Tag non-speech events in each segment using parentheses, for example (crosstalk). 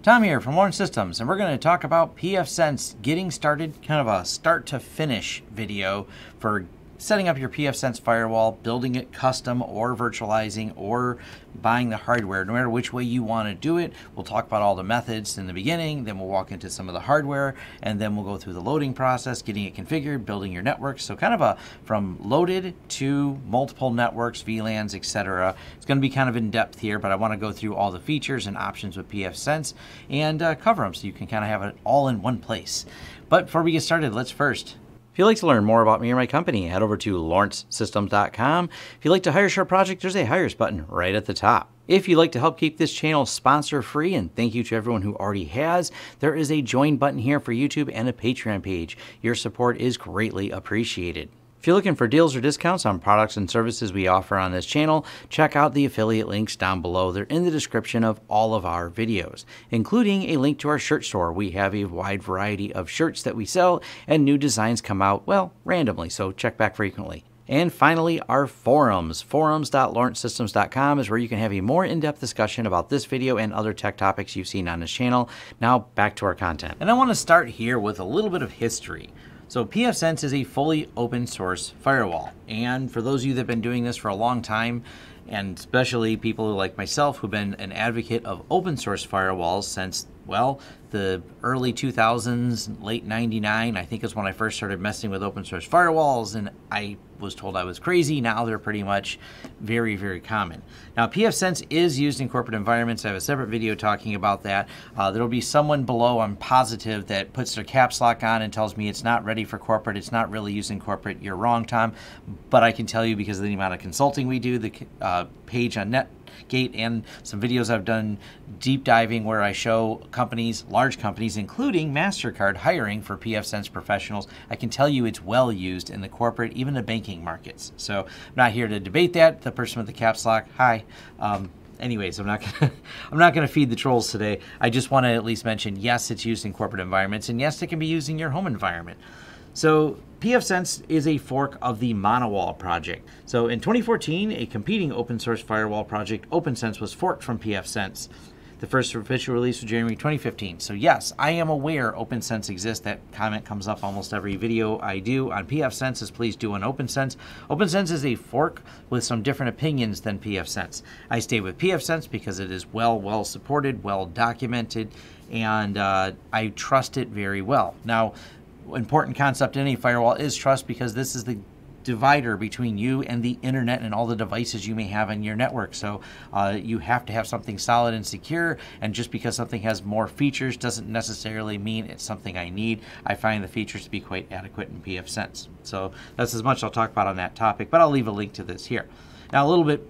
Tom here from Lawrence Systems, and we're going to talk about pfSense getting started, kind of a start to finish video for setting up your pfSense firewall, building it custom or virtualizing or buying the hardware, no matter which way you want to do it. We'll talk about all the methods in the beginning, then we'll walk into some of the hardware, and then we'll go through the loading process, getting it configured, building your network. So kind of a from loaded to multiple networks, VLANs, etc. It's going to be kind of in depth here, but I want to go through all the features and options with pfSense and uh, cover them so you can kind of have it all in one place. But before we get started, let's first if you'd like to learn more about me or my company, head over to lawrencesystems.com. If you'd like to hire Sharp Project, there's a Hires button right at the top. If you'd like to help keep this channel sponsor free, and thank you to everyone who already has, there is a join button here for YouTube and a Patreon page. Your support is greatly appreciated. If you're looking for deals or discounts on products and services we offer on this channel, check out the affiliate links down below. They're in the description of all of our videos, including a link to our shirt store. We have a wide variety of shirts that we sell, and new designs come out, well, randomly, so check back frequently. And finally, our forums. Forums.lawrencesystems.com is where you can have a more in-depth discussion about this video and other tech topics you've seen on this channel. Now, back to our content. And I want to start here with a little bit of history. So pfSense is a fully open source firewall. And for those of you that have been doing this for a long time, and especially people like myself who've been an advocate of open source firewalls since, well, the early 2000s, late 99, I think is when I first started messing with open source firewalls, and I was told I was crazy. Now they're pretty much very, very common. Now, pfSense is used in corporate environments. I have a separate video talking about that. Uh, there will be someone below, I'm positive, that puts their caps lock on and tells me it's not ready for corporate. It's not really used in corporate. You're wrong, Tom. But I can tell you because of the amount of consulting we do, the uh, page on net Gate and some videos I've done deep diving where I show companies, large companies, including MasterCard hiring for pfSense professionals. I can tell you it's well used in the corporate, even the banking markets. So I'm not here to debate that. The person with the caps lock, hi. Um, anyways, I'm not (laughs) gonna I'm not gonna feed the trolls today. I just want to at least mention yes, it's used in corporate environments, and yes, it can be used in your home environment. So pfSense is a fork of the m0n0wall project. So in 2014, a competing open source firewall project, OPNsense, was forked from pfSense. The first official release was January 2015. So yes, I am aware OPNsense exists. That comment comes up almost every video I do on pfSense is please do an OPNsense. OPNsense is a fork with some different opinions than pfSense. I stay with pfSense because it is well, well supported, well documented, and uh, I trust it very well. Now, important concept in any firewall is trust because this is the divider between you and the internet and all the devices you may have in your network. So uh, you have to have something solid and secure. And just because something has more features doesn't necessarily mean it's something I need. I find the features to be quite adequate in pfSense. So that's as much I'll talk about on that topic, but I'll leave a link to this here. Now a little bit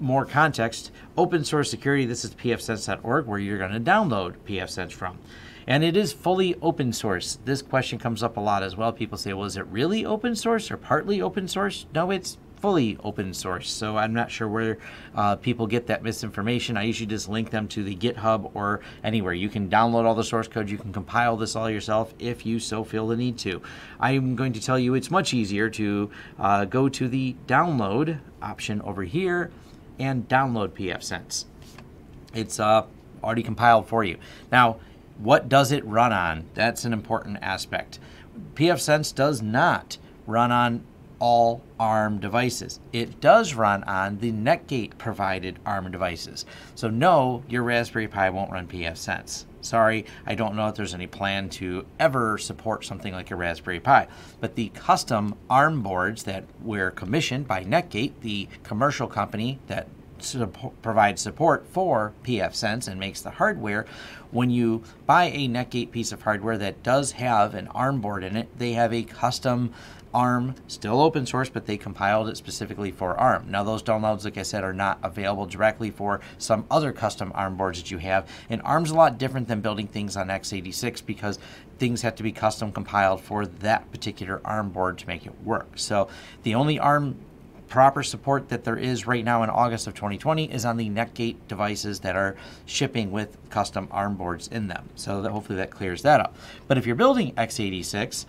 more context, open source security, this is pfsense.org where you're going to download pfSense from. And it is fully open source. This question comes up a lot as well. People say, well, is it really open source or partly open source? No, it's fully open source. So I'm not sure where uh, people get that misinformation. I usually just link them to the GitHub or anywhere. You can download all the source code. You can compile this all yourself if you so feel the need to. I'm going to tell you it's much easier to uh, go to the download option over here and download pfSense. It's uh, already compiled for you. Now, what does it run on? That's an important aspect. pfSense does not run on all ARM devices. It does run on the Netgate provided ARM devices. So no, your Raspberry Pi won't run pfSense. Sorry, I don't know if there's any plan to ever support something like a Raspberry Pi. But the custom ARM boards that were commissioned by Netgate, the commercial company that provides support for pfSense and makes the hardware, when you buy a Netgate piece of hardware that does have an ARM board in it, they have a custom ARM, still open source, but they compiled it specifically for ARM. Now, those downloads, like I said, are not available directly for some other custom ARM boards that you have. And ARM's a lot different than building things on x86 because things have to be custom compiled for that particular ARM board to make it work. So the only ARM proper support that there is right now in August of 2020 is on the Netgate devices that are shipping with custom ARM boards in them. So that hopefully that clears that up. But if you're building x86,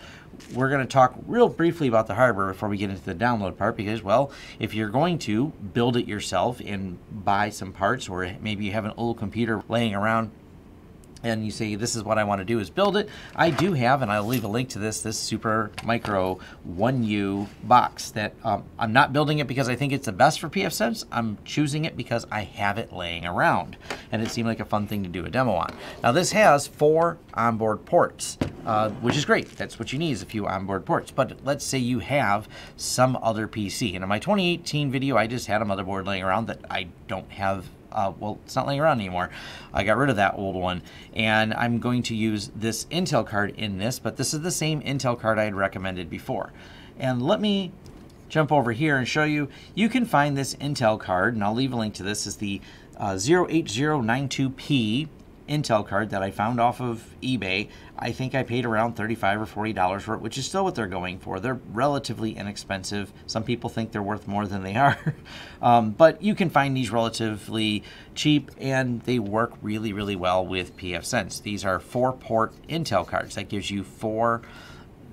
we're going to talk real briefly about the hardware before we get into the download part because, well, if you're going to build it yourself and buy some parts or maybe you have an old computer laying around and you say this is what I want to do is build it, I do have, and I'll leave a link to this, this Super Micro 1U box that um, I'm not building it because I think it's the best for pfSense. I'm choosing it because I have it laying around and it seemed like a fun thing to do a demo on. Now this has four onboard ports, uh, which is great. That's what you need is a few onboard ports. But let's say you have some other PC. And in my 2018 video, I just had a motherboard laying around that I don't have uh, well, it's not laying around anymore. I got rid of that old one, and I'm going to use this Intel card in this, but this is the same Intel card I had recommended before. And let me jump over here and show you, you can find this Intel card, and I'll leave a link to this, is the uh, 08092P Intel card that I found off of eBay. I think I paid around 35 or $40 for it, which is still what they're going for. They're relatively inexpensive. Some people think they're worth more than they (laughs) are. um, but you can find these relatively cheap and they work really, really well with pfSense. These are four port Intel cards. That gives you four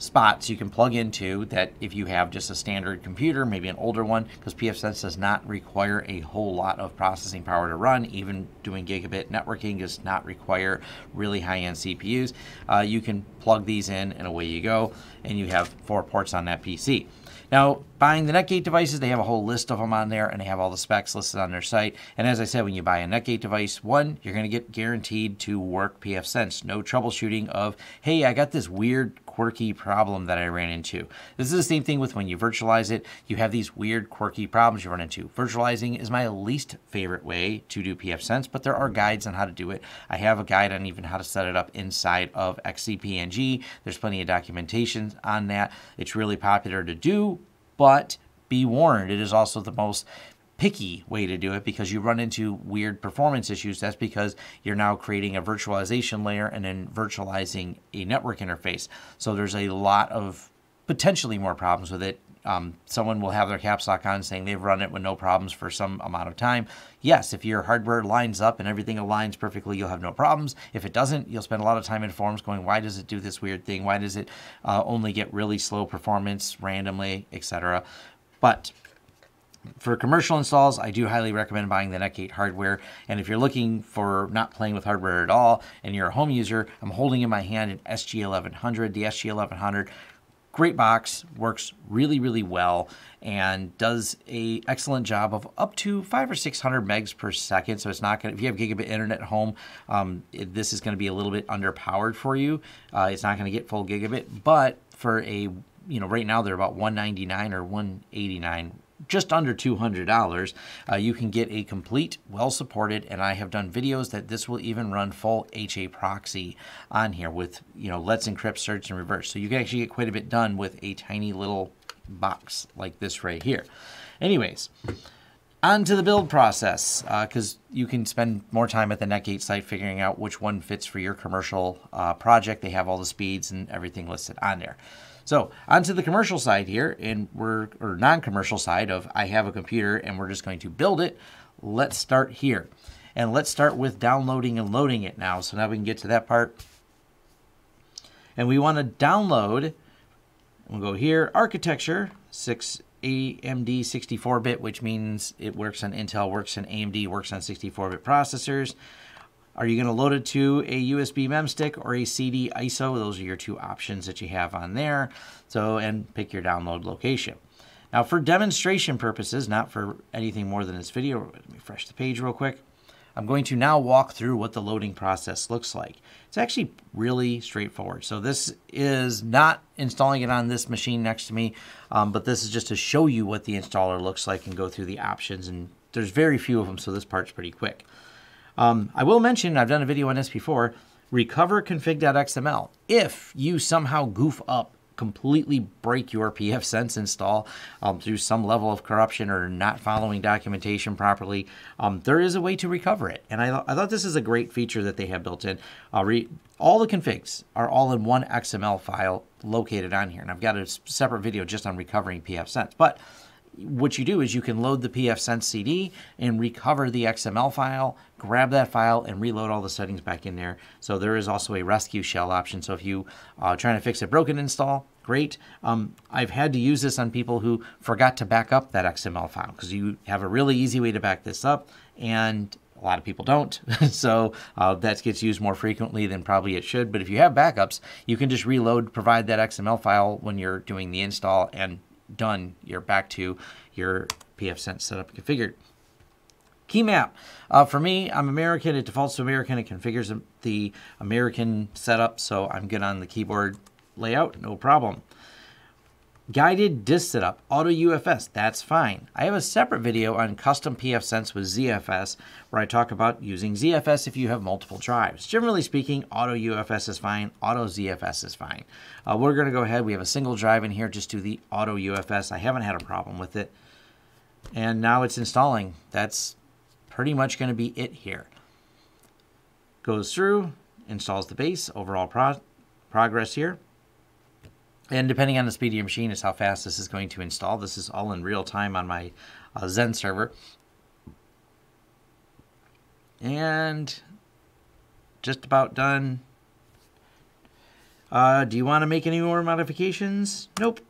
spots you can plug into that if you have just a standard computer, maybe an older one, because pfSense does not require a whole lot of processing power to run. Even doing gigabit networking does not require really high-end CPUs. Uh, you can plug these in and away you go, and you have four ports on that PC. Now, buying the Netgate devices, they have a whole list of them on there and they have all the specs listed on their site. And as I said, when you buy a Netgate device, one, you're going to get guaranteed to work pfSense. No troubleshooting of, hey, I got this weird quirky problem that I ran into. This is the same thing with when you virtualize it. You have these weird quirky problems you run into. Virtualizing is my least favorite way to do pfSense, but there are guides on how to do it. I have a guide on even how to set it up inside of XCP-ng. There's plenty of documentation on that. It's really popular to do, but be warned, it is also the most picky way to do it because you run into weird performance issues. That's because you're now creating a virtualization layer and then virtualizing a network interface. So there's a lot of potentially more problems with it. Um, someone will have their caps lock on saying they've run it with no problems for some amount of time. Yes, if your hardware lines up and everything aligns perfectly, you'll have no problems. If it doesn't, you'll spend a lot of time in forums going, why does it do this weird thing? Why does it uh, only get really slow performance randomly, etc. But for commercial installs, I do highly recommend buying the Netgate hardware. And if you're looking for not playing with hardware at all and you're a home user, I'm holding in my hand an SG1100. The SG1100, great box, works really, really well, and does a excellent job of up to five or 600 megs per second. So it's not going to, if you have gigabit internet at home, um, it, this is going to be a little bit underpowered for you. Uh, it's not going to get full gigabit, but for a you know, right now they're about 199 or 189 just under $200, uh, you can get a complete, well-supported, and I have done videos that this will even run full HA proxy on here with, you know, Let's Encrypt, Search, and Reverse. So you can actually get quite a bit done with a tiny little box like this right here. Anyways, on to the build process, because uh, you can spend more time at the Netgate site figuring out which one fits for your commercial uh, project. They have all the speeds and everything listed on there. So onto the commercial side here, and we're or non-commercial side of I have a computer and we're just going to build it. Let's start here. And let's start with downloading and loading it now. So now we can get to that part. And we want to download, we'll go here, architecture, 6 AMD 64-bit, which means it works on Intel, works on AMD, works on 64-bit processors. Are you going to load it to a USB mem stick or a CD ISO? Those are your two options that you have on there. So, and pick your download location. Now for demonstration purposes, not for anything more than this video, let me refresh the page real quick. I'm going to now walk through what the loading process looks like. It's actually really straightforward. So this is not installing it on this machine next to me, um, but this is just to show you what the installer looks like and go through the options. And there's very few of them, so this part's pretty quick. Um, I will mention, I've done a video on this before, recover config.xml. If you somehow goof up, completely break your pfSense install um, through some level of corruption or not following documentation properly, um, there is a way to recover it. And I, th I, thought this is a great feature that they have built in. all the configs are all in one XML file located on here. And I've got a separate video just on recovering pfSense. But what you do is you can load the pfSense CD and recover the XML file, grab that file and reload all the settings back in there. So there is also a rescue shell option. So if you are trying to fix a broken install, great. Um, I've had to use this on people who forgot to back up that XML file because you have a really easy way to back this up and A lot of people don't, (laughs) so uh, that gets used more frequently than probably it should. But if you have backups, you can just reload, provide that XML file when you're doing the install, and done. You're back to your pfSense setup and configured. Key map. Uh, for me, I'm American. It defaults to American. It configures the American setup, so I'm good on the keyboard layout. No problem. Guided disk setup, auto UFS, that's fine. I have a separate video on custom pfSense with ZFS where I talk about using ZFS if you have multiple drives. Generally speaking, auto UFS is fine, auto ZFS is fine. Uh, we're going to go ahead, we have a single drive in here, just do the auto UFS. I haven't had a problem with it. And now it's installing. That's pretty much going to be it here. Goes through, installs the base, overall pro progress here. And depending on the speed of your machine is how fast this is going to install. This is all in real time on my uh, XenServer. And just about done. Uh, do you want to make any more modifications? Nope.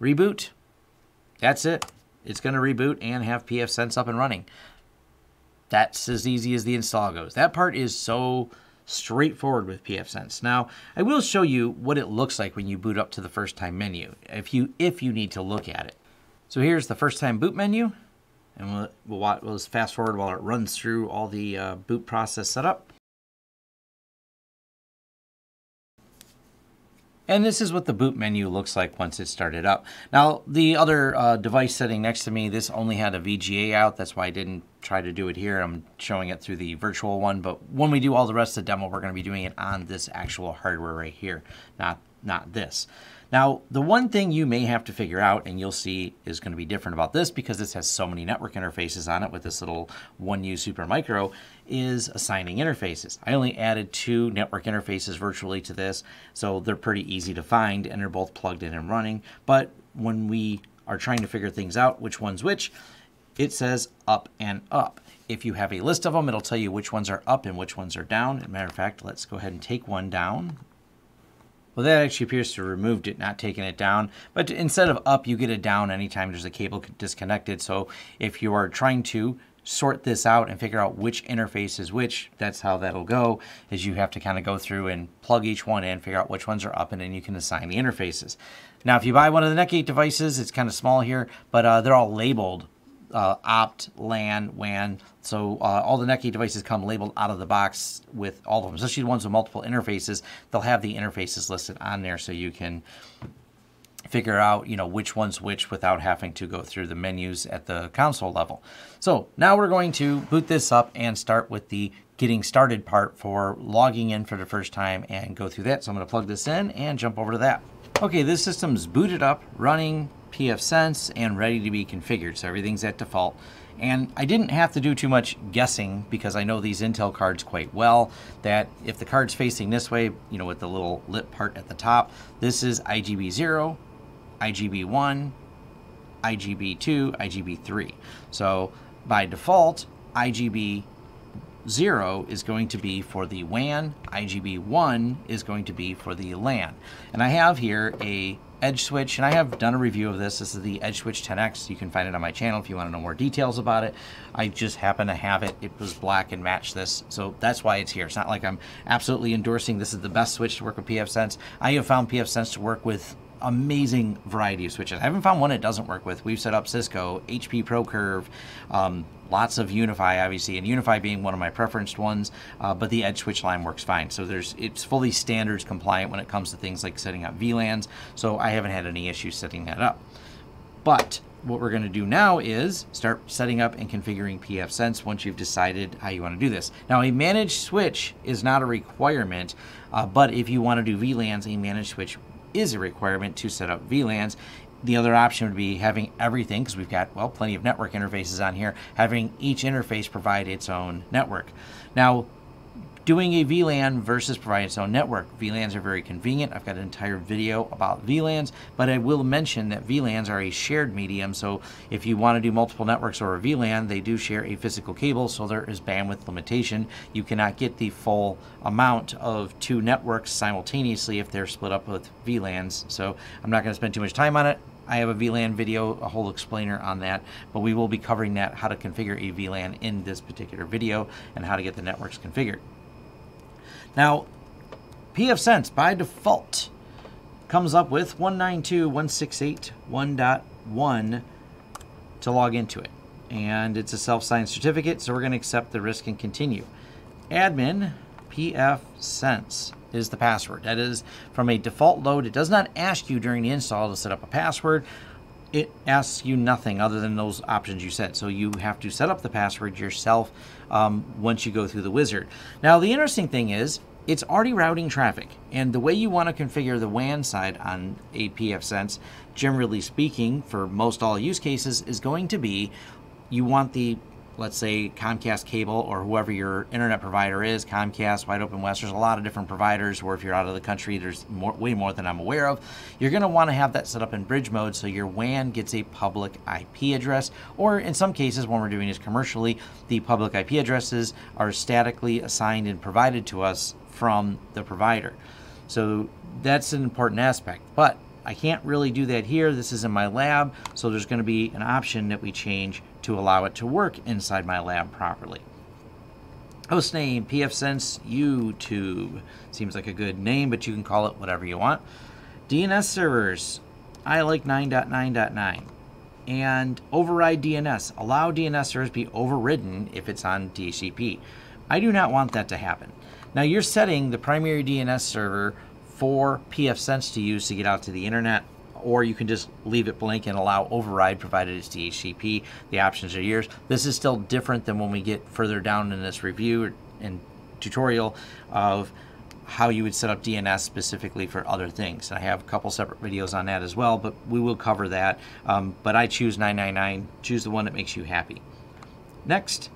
Reboot. That's it. It's going to reboot and have pfSense up and running. That's as easy as the install goes. That part is so straightforward with pfSense. Now, I will show you what it looks like when you boot up to the first time menu, if you if you need to look at it. So here's the first time boot menu, and we'll, we'll, we'll just fast forward while it runs through all the uh, boot process setup. And this is what the boot menu looks like once it's started up. Now, the other uh, device sitting next to me, this only had a VGA out. That's why I didn't try to do it here. I'm showing it through the virtual one. But when we do all the rest of the demo, we're going to be doing it on this actual hardware right here, not, not this. Now, the one thing you may have to figure out, and you'll see is going to be different about this because this has so many network interfaces on it with this little 1U Super Micro, is assigning interfaces. I only added two network interfaces virtually to this, so they're pretty easy to find and they're both plugged in and running. But when we are trying to figure things out, which one's which, it says up and up. If you have a list of them, it'll tell you which ones are up and which ones are down. As a matter of fact, let's go ahead and take one down. Well, that actually appears to have removed it, not taking it down. But instead of up, you get it down anytime there's a cable disconnected. So if you are trying to sort this out and figure out which interface is which, that's how that'll go, is you have to kind of go through and plug each one in, figure out which ones are up, and then you can assign the interfaces. Now, if you buy one of the Netgate devices, it's kind of small here, but uh, they're all labeled uh, opt, LAN, WAN. So uh, all the Netgate devices come labeled out of the box with all of them, especially the ones with multiple interfaces. They'll have the interfaces listed on there so you can figure out you know which one's which without having to go through the menus at the console level. So now we're going to boot this up and start with the getting started part for logging in for the first time and go through that. So I'm going to plug this in and jump over to that. Okay, this system's booted up, running, pfSense and ready to be configured. So everything's at default. And I didn't have to do too much guessing because I know these Intel cards quite well, that if the card's facing this way, you know, with the little lip part at the top, this is IGB 0, IGB 1, IGB 2, IGB 3. So by default, IGB 0 is going to be for the WAN, IGB 1 is going to be for the LAN. And I have here a edge switch, and I have done a review of this. This is the Edge Switch 10X. You can find it on my channel if you want to know more details about it. I just happen to have it. It was black and matched this, so that's why it's here. It's not like I'm absolutely endorsing this is the best switch to work with pfSense. I have found pfSense to work with amazing variety of switches. I haven't found one it doesn't work with. We've set up Cisco, HP ProCurve, um, lots of UniFi, obviously, and UniFi being one of my preferenced ones, uh, but the Edge switch line works fine. So there's it's fully standards compliant when it comes to things like setting up VLANs, so I haven't had any issues setting that up. But what we're going to do now is start setting up and configuring pfSense once you've decided how you want to do this. Now, a managed switch is not a requirement, uh, but if you want to do VLANs, a managed switch is a requirement to set up VLANs. The other option would be having everything, because we've got, well, plenty of network interfaces on here, having each interface provide its own network. Now, doing a VLAN versus providing its own network. VLANs are very convenient. I've got an entire video about VLANs, but I will mention that VLANs are a shared medium. So if you want to do multiple networks or a VLAN, they do share a physical cable, so there is bandwidth limitation. You cannot get the full amount of two networks simultaneously if they're split up with VLANs. So I'm not going to spend too much time on it I have a VLAN video, a whole explainer on that, but we will be covering that, how to configure a VLAN in this particular video and how to get the networks configured. Now, pfSense by default comes up with 192.168.1.1 to log into it. And it's a self-signed certificate, so we're going to accept the risk and continue. Admin pfSense is the password. That is from a default load. It does not ask you during the install to set up a password. It asks you nothing other than those options you set. So you have to set up the password yourself um, once you go through the wizard. Now, the interesting thing is it's already routing traffic. And the way you want to configure the WAN side on a pfSense, generally speaking, for most all use cases, is going to be you want the let's say Comcast cable or whoever your internet provider is, Comcast, Wide Open West, there's a lot of different providers where if you're out of the country, there's more, way more than I'm aware of. You're going to want to have that set up in bridge mode so your WAN gets a public IP address, or in some cases, when we're doing this commercially, the public IP addresses are statically assigned and provided to us from the provider. So that's an important aspect. But I can't really do that here. This is in my lab, so there's going to be an option that we change to allow it to work inside my lab properly. Hostname, pfSense YouTube. Seems like a good name, but you can call it whatever you want. DNS servers. I like 9.9.9. And override DNS. Allow DNS servers be overridden if it's on DHCP. I do not want that to happen. Now you're setting the primary DNS server for pfSense to use to get out to the internet, or you can just leave it blank and allow override provided it's DHCP. The options are yours. This is still different than when we get further down in this review and tutorial of how you would set up DNS specifically for other things. I have a couple separate videos on that as well, but we will cover that. Um, but I choose 999. Choose the one that makes you happy. Next,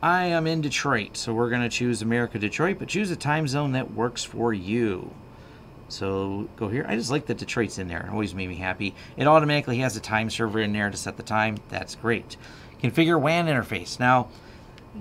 I am in Detroit, so we're going to choose America Detroit, but choose a time zone that works for you. So go here. I just like that Detroit's in there. It always made me happy. It automatically has a time server in there to set the time. That's great. Configure WAN interface. Now,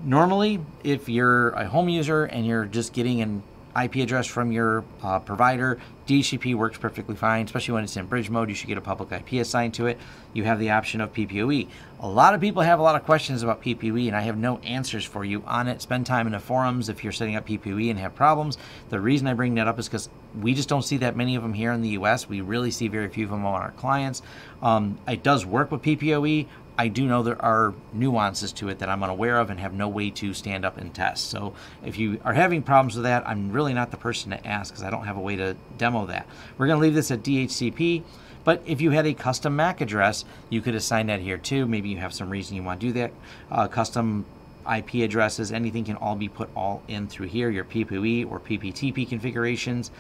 normally, if you're a home user and you're just getting an IP address from your uh, provider. DHCP works perfectly fine, especially when it's in bridge mode. You should get a public IP assigned to it. You have the option of PPPoE. A lot of people have a lot of questions about PPPoE, and I have no answers for you on it. Spend time in the forums if you're setting up PPPoE and have problems. The reason I bring that up is because we just don't see that many of them here in the US. We really see very few of them on our clients. Um, it does work with PPPoE. I do know there are nuances to it that I'm unaware of and have no way to stand up and test. So if you are having problems with that, I'm really not the person to ask because I don't have a way to demo that. We're going to leave this at DHCP. But if you had a custom MAC address, you could assign that here too. Maybe you have some reason you want to do that. Uh, custom IP addresses, anything can all be put all in through here, your PPPoE or PPTP configurations.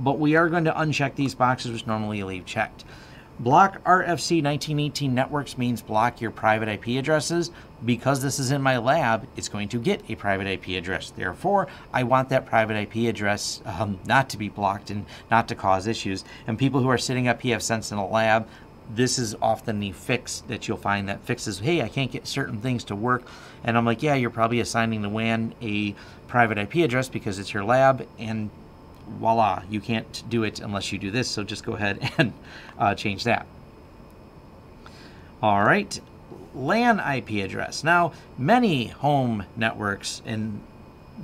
But we are going to uncheck these boxes, which normally you leave checked. Block RFC 1918 networks means block your private IP addresses. Because this is in my lab, it's going to get a private IP address. Therefore, I want that private IP address um, not to be blocked and not to cause issues. And people who are setting up pfSense in a lab, this is often the fix that you'll find that fixes, hey, I can't get certain things to work. And I'm like, yeah, you're probably assigning the WAN a private IP address because it's your lab. And voila, you can't do it unless you do this. So just go ahead (laughs) and uh, change that. All right, LAN IP address. Now, many home networks in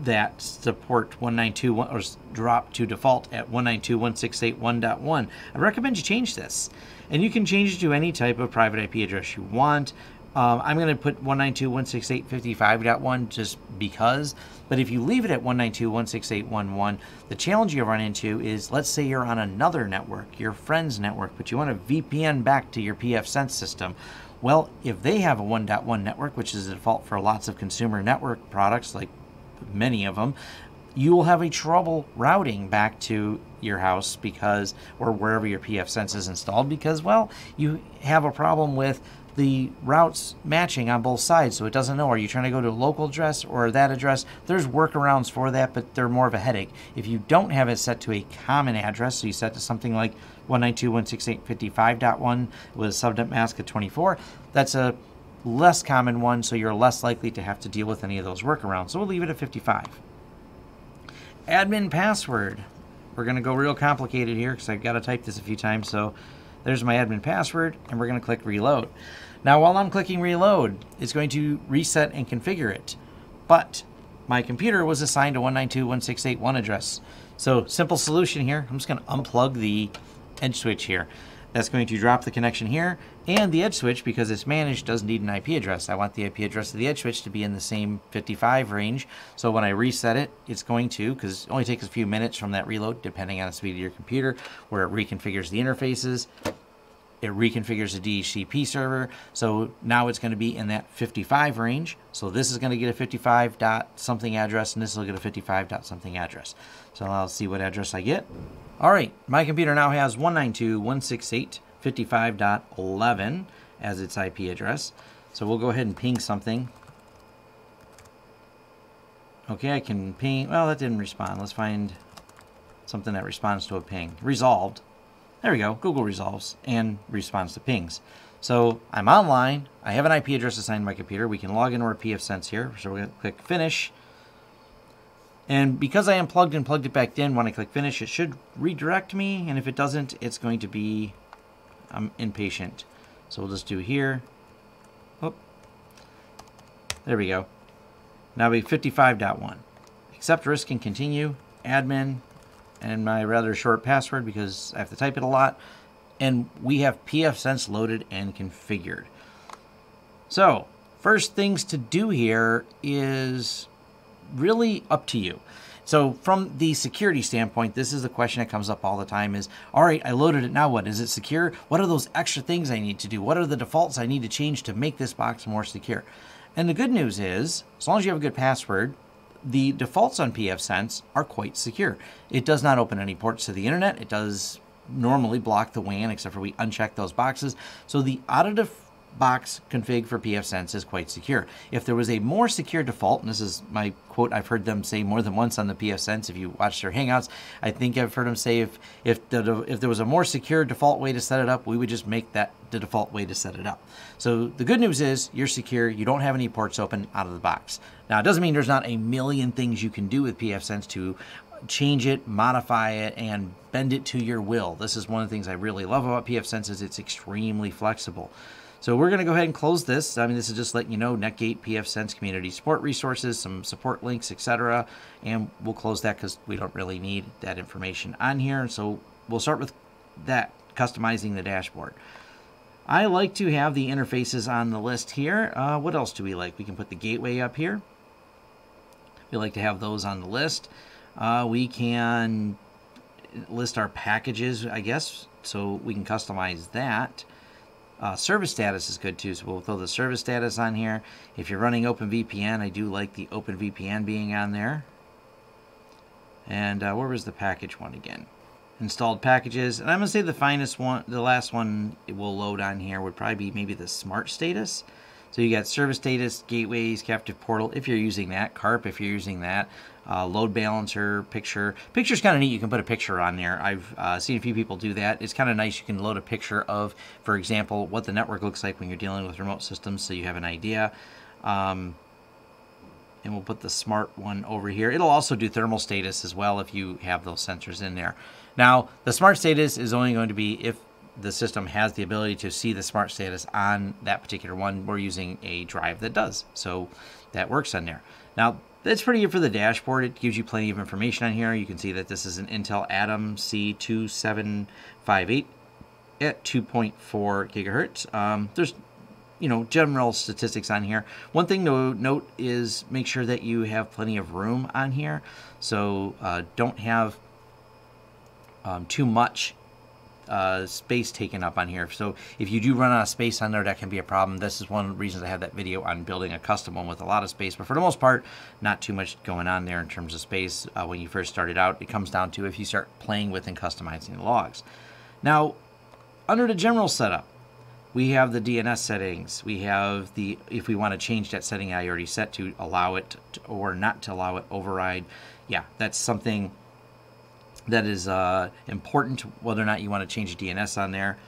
that support 192 or drop to default at 192.168.1.1. I recommend you change this. And you can change it to any type of private IP address you want. Um, I'm going to put 192.168.55.1 just because. But if you leave it at 192.168.1.1, the challenge you run into is let's say you're on another network, your friend's network, but you want to VPN back to your pfSense system. Well, if they have a 1.1 network, which is the default for lots of consumer network products, like many of them, you will have a trouble routing back to your house because, or wherever your pfSense is installed, because, well, you have a problem with the routes matching on both sides so it doesn't know are you trying to go to a local address or that address? There's workarounds for that but they're more of a headache. If you don't have it set to a common address so you set to something like 192.168.55.1 with a subnet mask of 24 that's a less common one so you're less likely to have to deal with any of those workarounds. So we'll leave it at 55 admin password. We're going to go real complicated here because I've got to type this a few times so There's my admin password, and we're going to click reload. Now, while I'm clicking reload, it's going to reset and configure it. But my computer was assigned a 192.168.1 address. So simple solution here. I'm just going to unplug the edge switch here. That's going to drop the connection here and the edge switch because it's managed doesn't need an IP address. I want the IP address of the edge switch to be in the same 55 range. So when I reset it, it's going to, because it only takes a few minutes from that reload, depending on the speed of your computer, where it reconfigures the interfaces it reconfigures the DHCP server. So now it's going to be in that 55 range. So this is going to get a 55 dot something address, and this will get a 55 dot something address. So I'll see what address I get. All right, my computer now has 192.168.55.11 as its IP address. So we'll go ahead and ping something. Okay, I can ping. Well, that didn't respond. Let's find something that responds to a ping. Resolved. There we go, Google resolves and responds to pings. So I'm online, I have an IP address assigned to my computer, we can log into our pfSense here, so we're to click finish. And because I unplugged and plugged it back in, when I click finish, it should redirect me, and if it doesn't, it's going to be, I'm impatient. So we'll just do here. Oh, there we go. Now we 55.1. Accept risk and continue. Admin, and my rather short password because I have to type it a lot. And we have pfSense loaded and configured. So, first things to do here is really up to you. So from the security standpoint, this is a question that comes up all the time is, all right, I loaded it, now what? Is it secure? What are those extra things I need to do? What are the defaults I need to change to make this box more secure? And the good news is, as long as you have a good password, the defaults on pfSense are quite secure. It does not open any ports to the internet. It does normally block the WAN, except for we uncheck those boxes. So the out of box config for pfSense is quite secure. If there was a more secure default, and this is my quote I've heard them say more than once on the pfSense, if you watch their Hangouts, I think I've heard them say if if the, if there was a more secure default way to set it up, we would just make that the default way to set it up. So the good news is you're secure. You don't have any ports open out of the box. Now it doesn't mean there's not a million things you can do with pfSense to change it, modify it, and bend it to your will. This is one of the things I really love about pfSense is it's extremely flexible. So we're going to go ahead and close this. I mean, this is just letting you know Netgate, pfSense, community support resources, some support links, etc. And we'll close that because we don't really need that information on here. So we'll start with that, customizing the dashboard. I like to have the interfaces on the list here. Uh, what else do we like? We can put the gateway up here. We like to have those on the list. Uh, we can list our packages, I guess, so we can customize that. Uh, service status is good too, so we'll throw the service status on here. If you're running OpenVPN, I do like the OpenVPN being on there. And uh, where was the package one again? Installed packages, and I'm gonna say the finest one, the last one it will load on here would probably be maybe the smart status. So you got service status, gateways, captive portal, if you're using that, CARP if you're using that, uh, load balancer, picture. Picture's kind of neat. You can put a picture on there. I've uh, seen a few people do that. It's kind of nice. You can load a picture of, for example, what the network looks like when you're dealing with remote systems so you have an idea. Um, and we'll put the smart one over here. It'll also do thermal status as well if you have those sensors in there. Now, the smart status is only going to be if the system has the ability to see the smart status on that particular one. We're using a drive that does, so that works on there. Now, that's pretty good for the dashboard. It gives you plenty of information on here. You can see that this is an Intel Atom C2758 at 2.4 gigahertz. Um, there's you know general statistics on here. One thing to note is make sure that you have plenty of room on here. So uh, don't have um, too much uh, space taken up on here. So if you do run out of space on there, that can be a problem. This is one of the reasons I have that video on building a custom one with a lot of space. But for the most part, not too much going on there in terms of space uh, when you first started out. It comes down to if you start playing with and customizing the logs. Now, under the general setup, we have the DNS settings. We have the, if we want to change that setting I already set to allow it to, or not to allow it, override. Yeah, that's something that is uh, important whether or not you want to change DNS on there.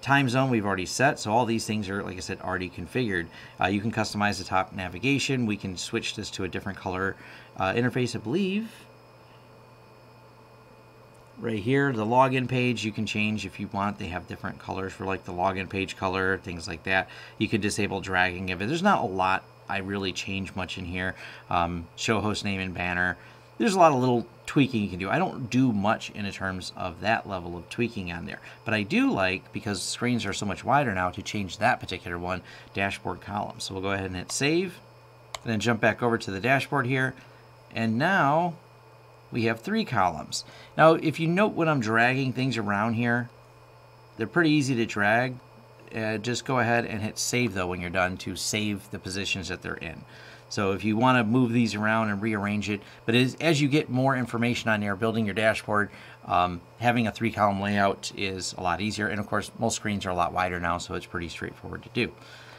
Time zone we've already set, so all these things are, like I said, already configured. Uh, you can customize the top navigation. We can switch this to a different color uh, interface, I believe. right here, the login page you can change if you want. They have different colors for like the login page color, things like that. You can disable dragging of it. There's not a lot I really change much in here. Um, show host name and banner. There's a lot of little tweaking you can do. I don't do much in terms of that level of tweaking on there. But I do like, because screens are so much wider now, to change that particular one, dashboard column. So we'll go ahead and hit save. And then jump back over to the dashboard here. And now we have three columns. Now, if you note when I'm dragging things around here, they're pretty easy to drag. Uh, just go ahead and hit save though when you're done to save the positions that they're in. So if you want to move these around and rearrange it, but as, as you get more information on there, building your dashboard, um, having a three column layout is a lot easier. And of course, most screens are a lot wider now, so it's pretty straightforward to do.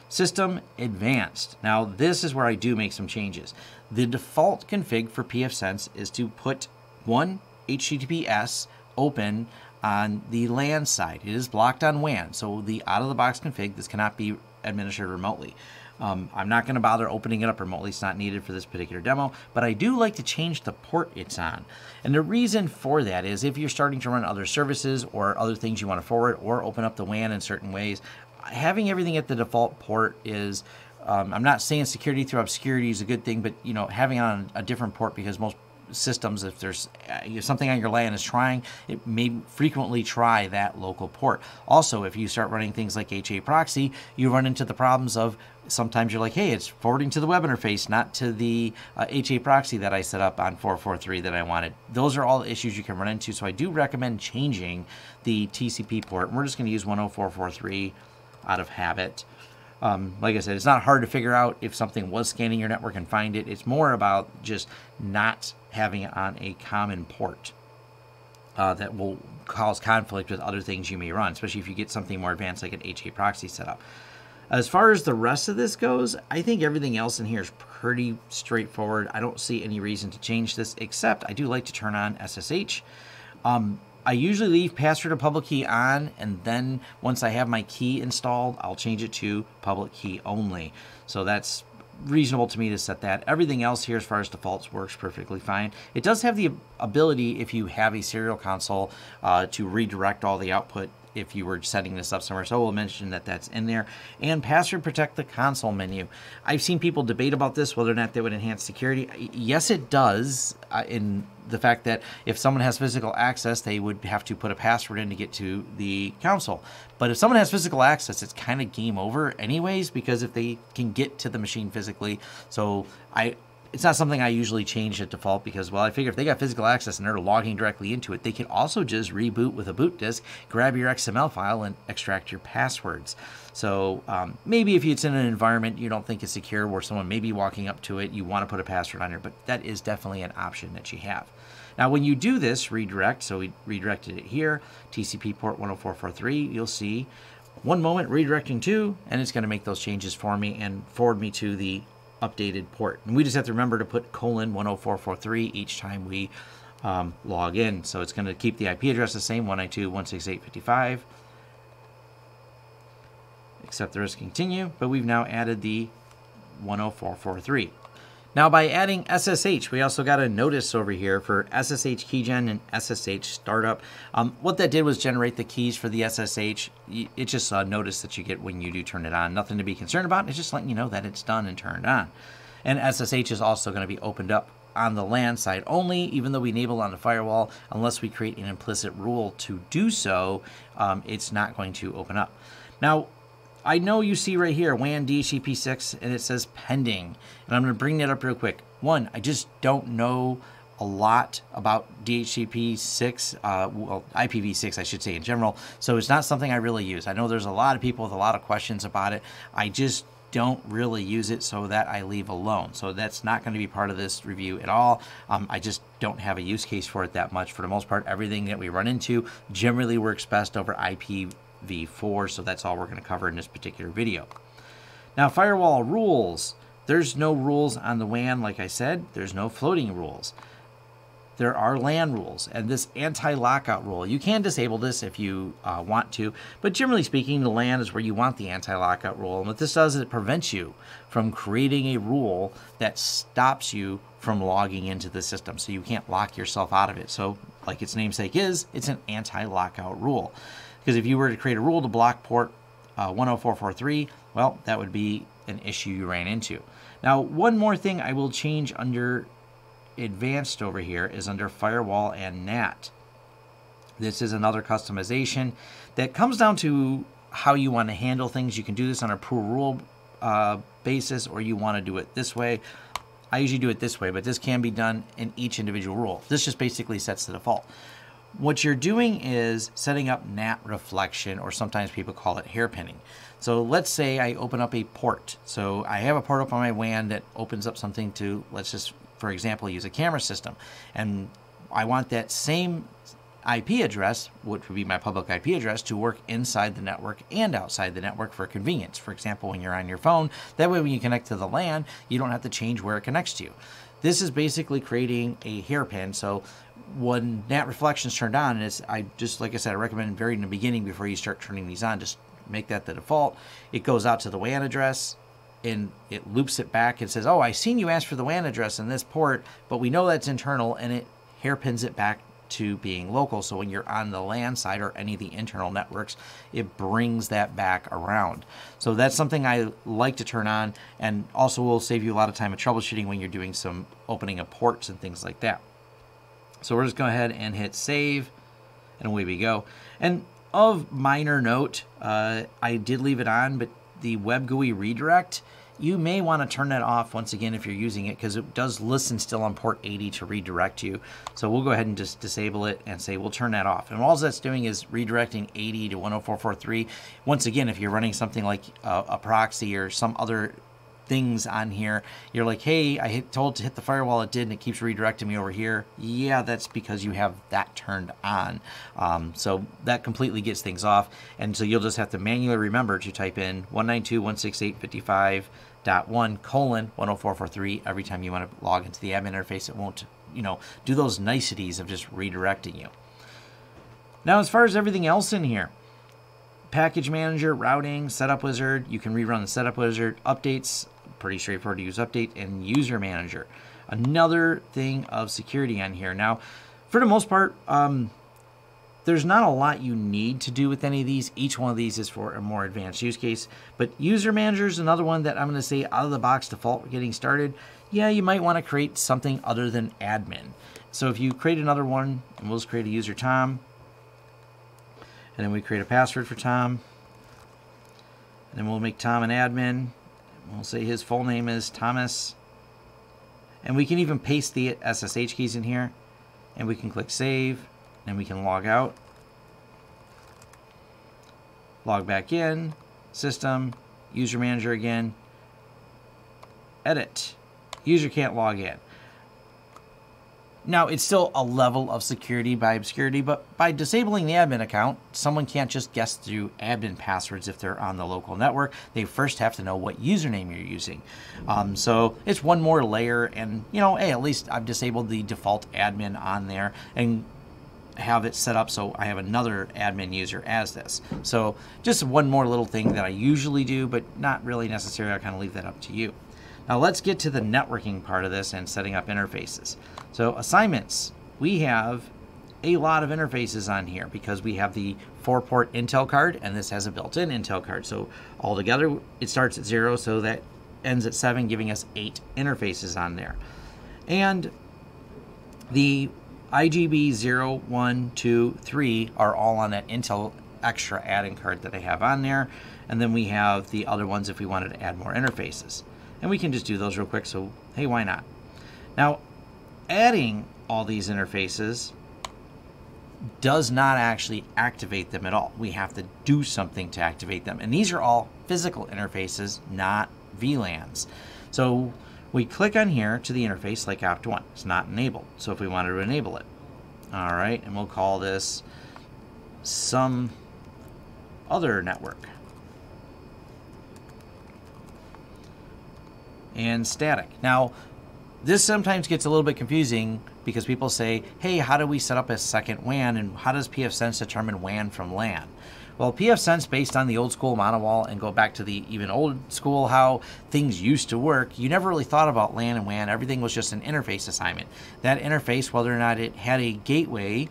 System Advanced. Now this is where I do make some changes. The default config for pfSense is to put one HTTPS open on the LAN side. It is blocked on WAN, so the out-of-the-box config, this cannot be administered remotely. Um, I'm not going to bother opening it up remotely. It's not needed for this particular demo, but I do like to change the port it's on. And the reason for that is if you're starting to run other services or other things you want to forward or open up the WAN in certain ways, having everything at the default port is um, I'm not saying security through obscurity is a good thing, but you know having on a different port because most systems, if there's uh, something on your LAN is trying, it may frequently try that local port. Also, if you start running things like HA proxy, you run into the problems of sometimes you're like, hey, it's forwarding to the web interface, not to the uh, HA proxy that I set up on 443 that I wanted. Those are all issues you can run into. So I do recommend changing the TCP port. And We're just going to use 10443 out of habit. Um, like I said, it's not hard to figure out if something was scanning your network and find it. It's more about just not having it on a common port uh, that will cause conflict with other things you may run, especially if you get something more advanced like an HA proxy setup. As far as the rest of this goes, I think everything else in here is pretty straightforward. I don't see any reason to change this, except I do like to turn on SSH. Um, I usually leave password and public key on, and then once I have my key installed, I'll change it to public key only. So that's reasonable to me to set that. Everything else here as far as defaults works perfectly fine. It does have the ability, if you have a serial console, uh, to redirect all the output if you were setting this up somewhere. So we'll mention that that's in there. And password protect the console menu. I've seen people debate about this, whether or not they would enhance security. Yes, it does uh, in the fact that if someone has physical access, they would have to put a password in to get to the console. But if someone has physical access, it's kind of game over anyways, because if they can get to the machine physically. So I it's not something I usually change at default because, well, I figure if they got physical access and they're logging directly into it, they can also just reboot with a boot disk, grab your XML file, and extract your passwords. So um, maybe if it's in an environment you don't think is secure where someone may be walking up to it, you want to put a password on there, but that is definitely an option that you have. Now, when you do this redirect, so we redirected it here, TCP port 10443, you'll see one moment redirecting to, and it's going to make those changes for me and forward me to the updated port. And we just have to remember to put colon 10443 each time we um, log in. So it's going to keep the IP address the same, 192.168.55. Accept the risk continue, but we've now added the 10443. Now by adding SSH, we also got a notice over here for SSH keygen and SSH startup. Um, what that did was generate the keys for the SSH. It's just a notice that you get when you do turn it on. Nothing to be concerned about. It's just letting you know that it's done and turned on. And SSH is also going to be opened up on the LAN side only, even though we enable on the firewall, unless we create an implicit rule to do so, um, it's not going to open up. Now, I know you see right here WAN DHCP6 and it says pending. And I'm going to bring that up real quick. One, I just don't know a lot about DHCP6, uh, well, IPv6, I should say in general. So it's not something I really use. I know there's a lot of people with a lot of questions about it. I just don't really use it, so that I leave alone. So that's not going to be part of this review at all. Um, I just don't have a use case for it that much. For the most part, everything that we run into generally works best over IP v4, so that's all we're going to cover in this particular video. Now, firewall rules. There's no rules on the WAN, like I said. There's no floating rules. there are LAN rules and this anti-lockout rule. You can disable this if you uh, want to, but generally speaking, the LAN is where you want the anti-lockout rule. And what this does is it prevents you from creating a rule that stops you from logging into the system. So you can't lock yourself out of it. So like its namesake is, it's an anti-lockout rule. Because if you were to create a rule to block port uh, 10443, well, that would be an issue you ran into. Now, one more thing I will change under advanced over here is under firewall and NAT. This is another customization that comes down to how you want to handle things. You can do this on a per rule uh, basis or you want to do it this way. I usually do it this way, but this can be done in each individual rule. This just basically sets the default. What you're doing is setting up NAT reflection, or sometimes people call it hairpinning. So let's say I open up a port. So I have a port up on my WAN that opens up something to, let's just for example, use a camera system. And I want that same IP address, which would be my public IP address, to work inside the network and outside the network for convenience. For example, when you're on your phone, that way when you connect to the LAN, you don't have to change where it connects to. This is basically creating a hairpin. So when NAT reflection is turned on, is I just like I said, I recommend very in the beginning before you start turning these on, just make that the default. It goes out to the WAN address and it loops it back and says, "Oh, I seen you ask for the WAN address in this port, but we know that's internal," and it hairpins it back to being local. So when you're on the LAN side or any of the internal networks, it brings that back around. So that's something I like to turn on, and also will save you a lot of time of troubleshooting when you're doing some opening of ports and things like that. So we're just going ahead and hit save, and away we go. And of minor note, uh, I did leave it on, but the web GUI redirect, you may want to turn that off once again if you're using it because it does listen still on port 80 to redirect you. So we'll go ahead and just disable it and say we'll turn that off. And all that's doing is redirecting 80 to 10443. Once again, if you're running something like a, a proxy or some other things on here. You're like, hey, I hit, told to hit the firewall, it did, and it keeps redirecting me over here. Yeah, that's because you have that turned on. Um, so that completely gets things off. And so you'll just have to manually remember to type in 192.168.55.1 colon 10443 every time you want to log into the admin interface. It won't, you know, do those niceties of just redirecting you. Now, as far as everything else in here, package manager, routing, setup wizard. You can rerun the setup wizard, updates, pretty straightforward to use update, and user manager. Another thing of security on here. Now, for the most part, um, there's not a lot you need to do with any of these. Each one of these is for a more advanced use case. But user manager is another one that I'm going to say out of the box default getting started. Yeah, you might want to create something other than admin. So if you create another one, and we'll just create a user Tom, and then we create a password for Tom. And then we'll make Tom an admin. We'll say his full name is Thomas. And we can even paste the SSH keys in here. And we can click save. And we can log out. Log back in. System. User manager again. Edit. User can't log in. Now, it's still a level of security by obscurity, but by disabling the admin account, someone can't just guess through admin passwords if they're on the local network. They first have to know what username you're using. Um, so it's one more layer, and you know, hey, at least I've disabled the default admin on there and have it set up so I have another admin user as this. So just one more little thing that I usually do, but not really necessary. I kind of leave that up to you. Now let's get to the networking part of this and setting up interfaces. So assignments, we have a lot of interfaces on here because we have the four port Intel card and this has a built-in Intel card. So altogether it starts at zero so that ends at seven giving us eight interfaces on there. And the IGB 0, 1, 2, 3 are all on that Intel extra adding card that I have on there. And then we have the other ones if we wanted to add more interfaces. And we can just do those real quick, so hey, why not? Now, adding all these interfaces does not actually activate them at all. We have to do something to activate them. And these are all physical interfaces, not VLANs. So we click on here to the interface like opt1. It's not enabled. So if we wanted to enable it, all right, and we'll call this some other network. and static. Now, this sometimes gets a little bit confusing because people say, hey, how do we set up a second WAN and how does pfSense determine WAN from LAN? Well, pfSense, based on the old school m0n0wall and go back to the even old school how things used to work, you never really thought about LAN and WAN. Everything was just an interface assignment. That interface, whether or not it had a gateway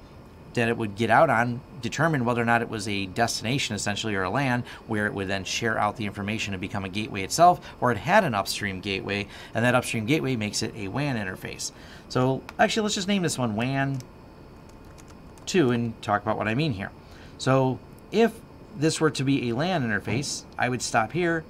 that it would get out on determine whether or not it was a destination essentially or a LAN where it would then share out the information and become a gateway itself or it had an upstream gateway and that upstream gateway makes it a WAN interface. So actually let's just name this one WAN 2 and talk about what I mean here. So if this were to be a LAN interface, I would stop here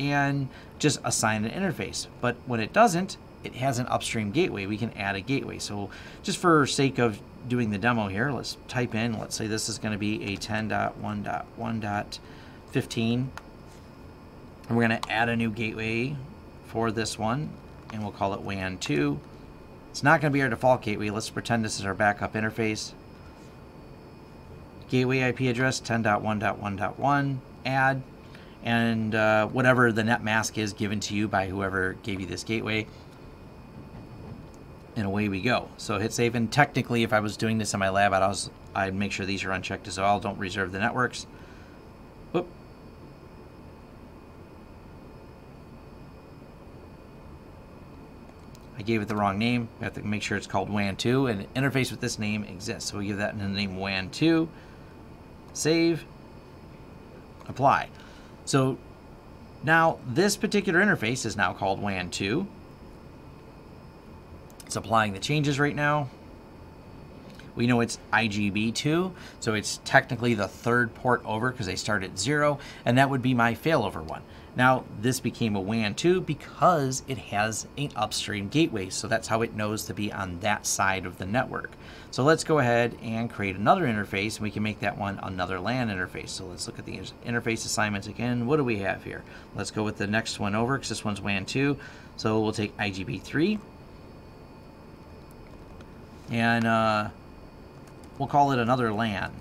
and just assign an interface. But when it doesn't, it has an upstream gateway. We can add a gateway. So just for sake of doing the demo here, let's type in, let's say this is going to be a 10.1.1.15. And we're going to add a new gateway for this one, and we'll call it WAN 2. It's not going to be our default gateway. Let's pretend this is our backup interface. Gateway IP address 10.1.1.1, add, and uh, whatever the net mask is given to you by whoever gave you this gateway and away we go. So hit save, and technically if I was doing this in my lab, I'd, I'd make sure these are unchecked as well. Don't reserve the networks. Whoop. I gave it the wrong name. We have to make sure it's called WAN2, and interface with this name exists. So we give that the name WAN2, save, apply. So now this particular interface is now called WAN2. It's applying the changes right now. We know it's IGB2, so it's technically the third port over because they start at zero, and that would be my failover one. Now, this became a WAN 2 because it has an upstream gateway, so that's how it knows to be on that side of the network. So let's go ahead and create another interface, and we can make that one another LAN interface. So let's look at the interface assignments again. What do we have here? Let's go with the next one over because this one's WAN 2. So we'll take IGB3, and uh, we'll call it another LAN.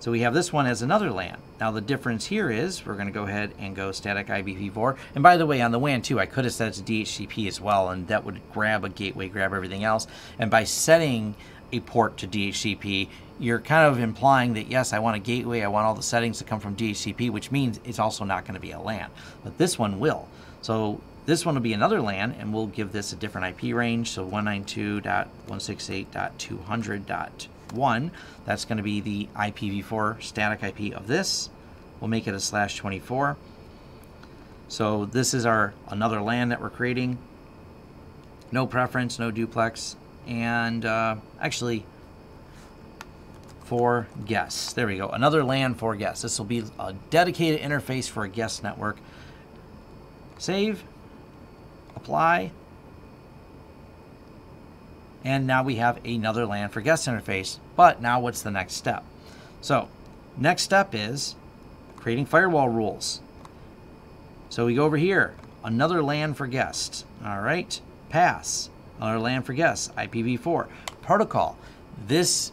So we have this one as another LAN. Now the difference here is we're going to go ahead and go static IPv4. And by the way, on the WAN 2, I could have set it to DHCP as well, and that would grab a gateway, grab everything else. And by setting a port to DHCP, you're kind of implying that, yes, I want a gateway, I want all the settings to come from DHCP, which means it's also not going to be a LAN. But this one will. So this one will be another LAN, and we'll give this a different IP range. So 192.168.200.1. That's going to be the IPv4 static IP of this. We'll make it a slash 24. So this is our another LAN that we're creating. No preference, no duplex, and uh, actually for guests. There we go. Another LAN for guests. This will be a dedicated interface for a guest network. Save apply. And now we have another LAN for guest interface. But now what's the next step? So next step is creating firewall rules. So we go over here, another LAN for guests. All right, pass, another LAN for guests, IPv4. Protocol, this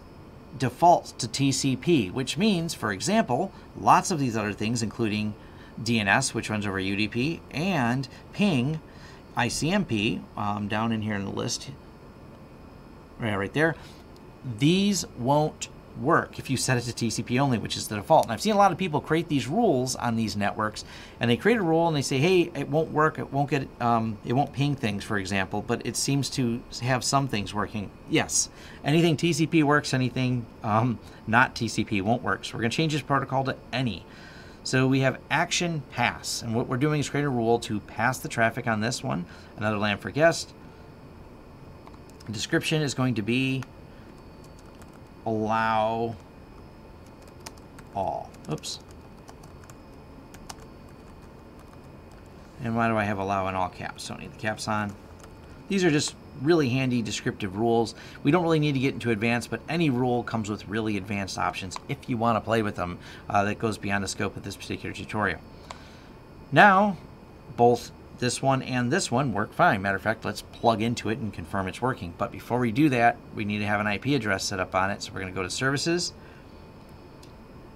defaults to TCP, which means, for example, lots of these other things, including DNS, which runs over UDP, and ping, ICMP um, down in here in the list, right, right there, these won't work if you set it to TCP only, which is the default. And I've seen a lot of people create these rules on these networks, and they create a rule and they say, "Hey, it won't work. It won't get. Um, it won't ping things, for example, but it seems to have some things working." Yes, anything TCP works. Anything um, not TCP won't work. So we're going to change this protocol to any. So we have action pass, and what we're doing is create a rule to pass the traffic on this one, another LAN for guest. Description is going to be allow all. Oops. And why do I have allow in all caps? Don't need the caps on. These are just really handy descriptive rules. We don't really need to get into advanced, but any rule comes with really advanced options if you want to play with them. Uh, that goes beyond the scope of this particular tutorial. Now, both this one and this one work fine. Matter of fact, let's plug into it and confirm it's working. But before we do that, we need to have an IP address set up on it. So we're going to go to Services,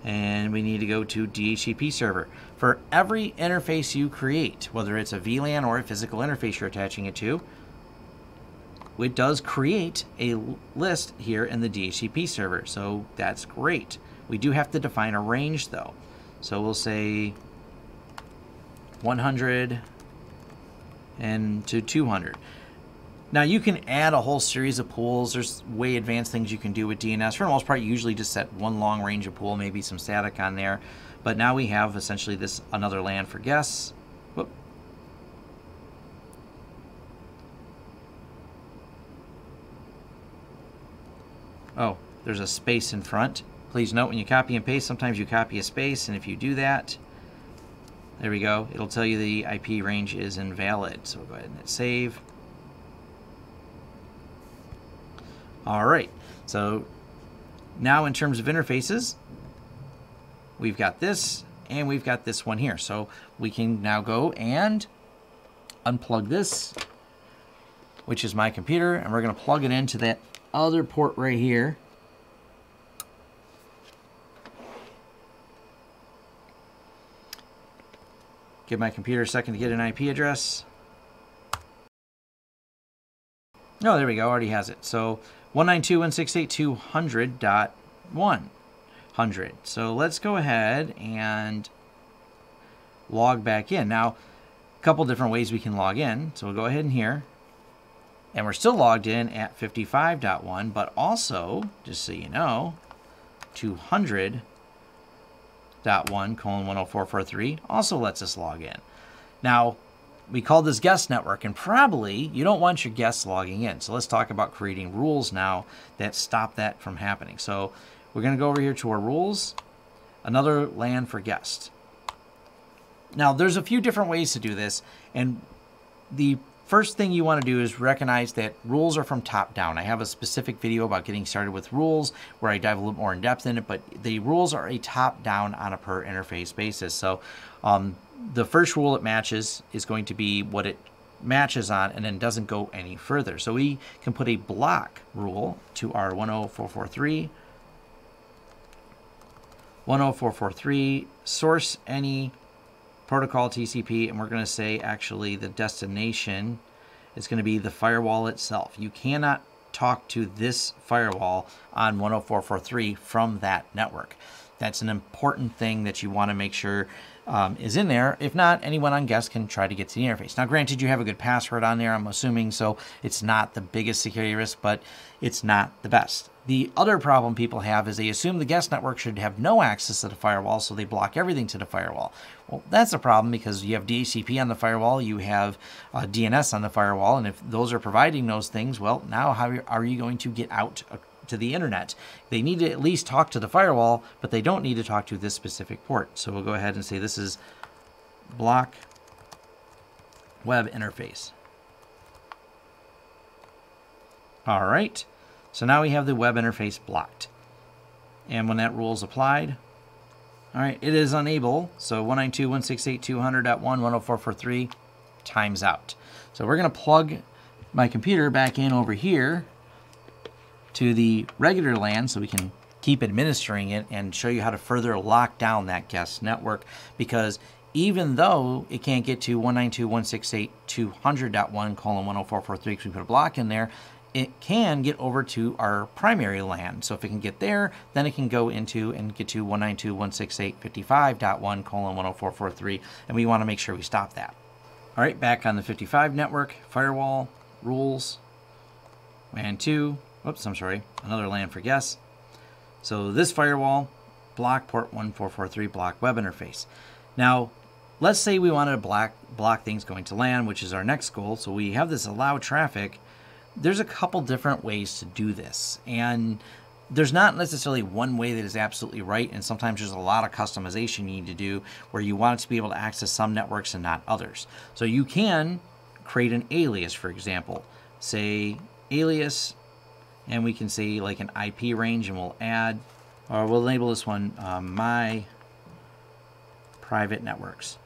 and we need to go to DHCP server. For every interface you create, whether it's a VLAN or a physical interface you're attaching it to, it does create a list here in the DHCP server. So that's great. We do have to define a range though. So we'll say 100 and to 200. Now you can add a whole series of pools. There's way advanced things you can do with DNS. For the most part, you usually just set one long range of pool, maybe some static on there. But now we have essentially this another LAN for guests. Whoop. Oh, there's a space in front. Please note when you copy and paste, sometimes you copy a space, and if you do that, there we go. It'll tell you the IP range is invalid. So we'll go ahead and hit save. All right, so now in terms of interfaces, we've got this and we've got this one here. So we can now go and unplug this, which is my computer, and we're gonna plug it into that other port right here. Give my computer a second to get an IP address. Oh, there we go, already has it. So 192.168.200.100. So let's go ahead and log back in. Now, a couple different ways we can log in. So we'll go ahead and here. And we're still logged in at 55.1, but also, just so you know, 200.1 colon 10443 also lets us log in. Now, we call this guest network and probably you don't want your guests logging in. So let's talk about creating rules now that stop that from happening. So we're going to go over here to our rules, another LAN for guests. Now there's a few different ways to do this and the first thing you want to do is recognize that rules are from top down. I have a specific video about getting started with rules where I dive a little more in depth in it, but the rules are a top down on a per interface basis. So um, the first rule it matches is going to be what it matches on and then doesn't go any further. So we can put a block rule to our 10443 10443 source any protocol TCP and we're going to say actually the destination is going to be the firewall itself. You cannot talk to this firewall on 10443 from that network. That's an important thing that you want to make sure um, is in there. If not, anyone on guest can try to get to the interface. Now, granted, you have a good password on there, I'm assuming, so it's not the biggest security risk, but it's not the best. The other problem people have is they assume the guest network should have no access to the firewall, so they block everything to the firewall. Well, that's a problem because you have DHCP on the firewall, you have uh, DNS on the firewall, and if those are providing those things, well, now how are you going to get out to the internet. They need to at least talk to the firewall, but they don't need to talk to this specific port. So we'll go ahead and say this is block web interface. All right, so now we have the web interface blocked. And when that rule is applied, all right, it is unable. So 192.168.200.1 times out. So we're going to plug my computer back in over here to the regular LAN so we can keep administering it and show you how to further lock down that guest network because even though it can't get to 192.168.200.1 colon 10443 because we put a block in there, it can get over to our primary LAN. So if it can get there, then it can go into and get to 192.168.55.1 colon 10443, and we want to make sure we stop that. All right, back on the 55 network, firewall, rules, WAN 2, Oops, I'm sorry, another LAN for guests. So this firewall, block port 1443 block web interface. Now, let's say we wanted to block, block things going to LAN, which is our next goal. So we have this allow traffic. There's a couple different ways to do this. And there's not necessarily one way that is absolutely right. And sometimes there's a lot of customization you need to do where you want it to be able to access some networks and not others. So you can create an alias, for example. Say alias and we can see like an IP range and we'll add or we'll label this one um, my private networks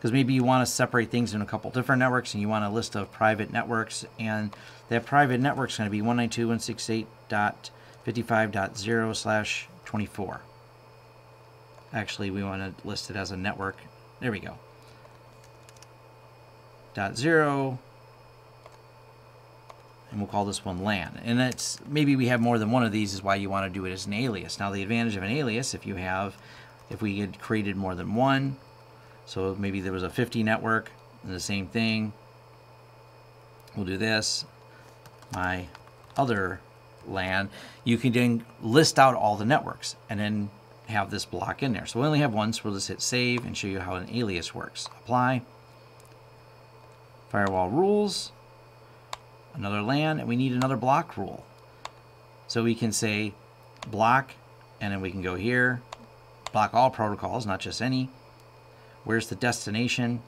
because maybe you want to separate things in a couple different networks and you want a list of private networks and that private network is going to be 192.168.55.0 slash 24 actually we want to list it as a network there we go dot zero and we'll call this one LAN. And it's maybe we have more than one of these is why you want to do it as an alias. Now the advantage of an alias, if you have, if we had created more than one, so maybe there was a 50 network and the same thing, we'll do this, my other LAN, you can then list out all the networks and then have this block in there. So we only have one, so we'll just hit save and show you how an alias works. Apply, firewall rules, another LAN, and we need another block rule. So we can say block, and then we can go here, block all protocols, not just any. Where's the destination?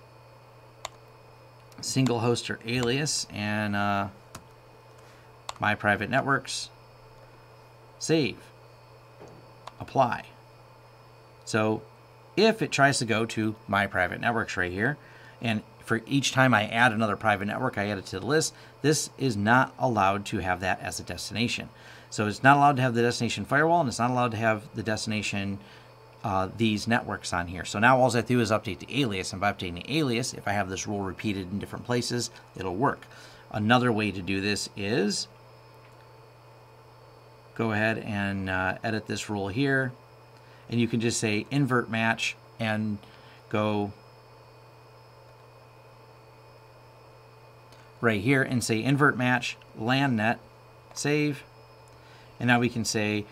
Single host or alias, and uh, my private networks. Save. Apply. So if it tries to go to my private networks right here, and for each time I add another private network, I add it to the list. This is not allowed to have that as a destination. So it's not allowed to have the destination firewall, and it's not allowed to have the destination uh, these networks on here. So now all I have to do is update the alias, and by updating the alias, if I have this rule repeated in different places, it'll work. Another way to do this is go ahead and uh, edit this rule here, and you can just say invert match and go right here and say invert match LAN net, save. And now we can say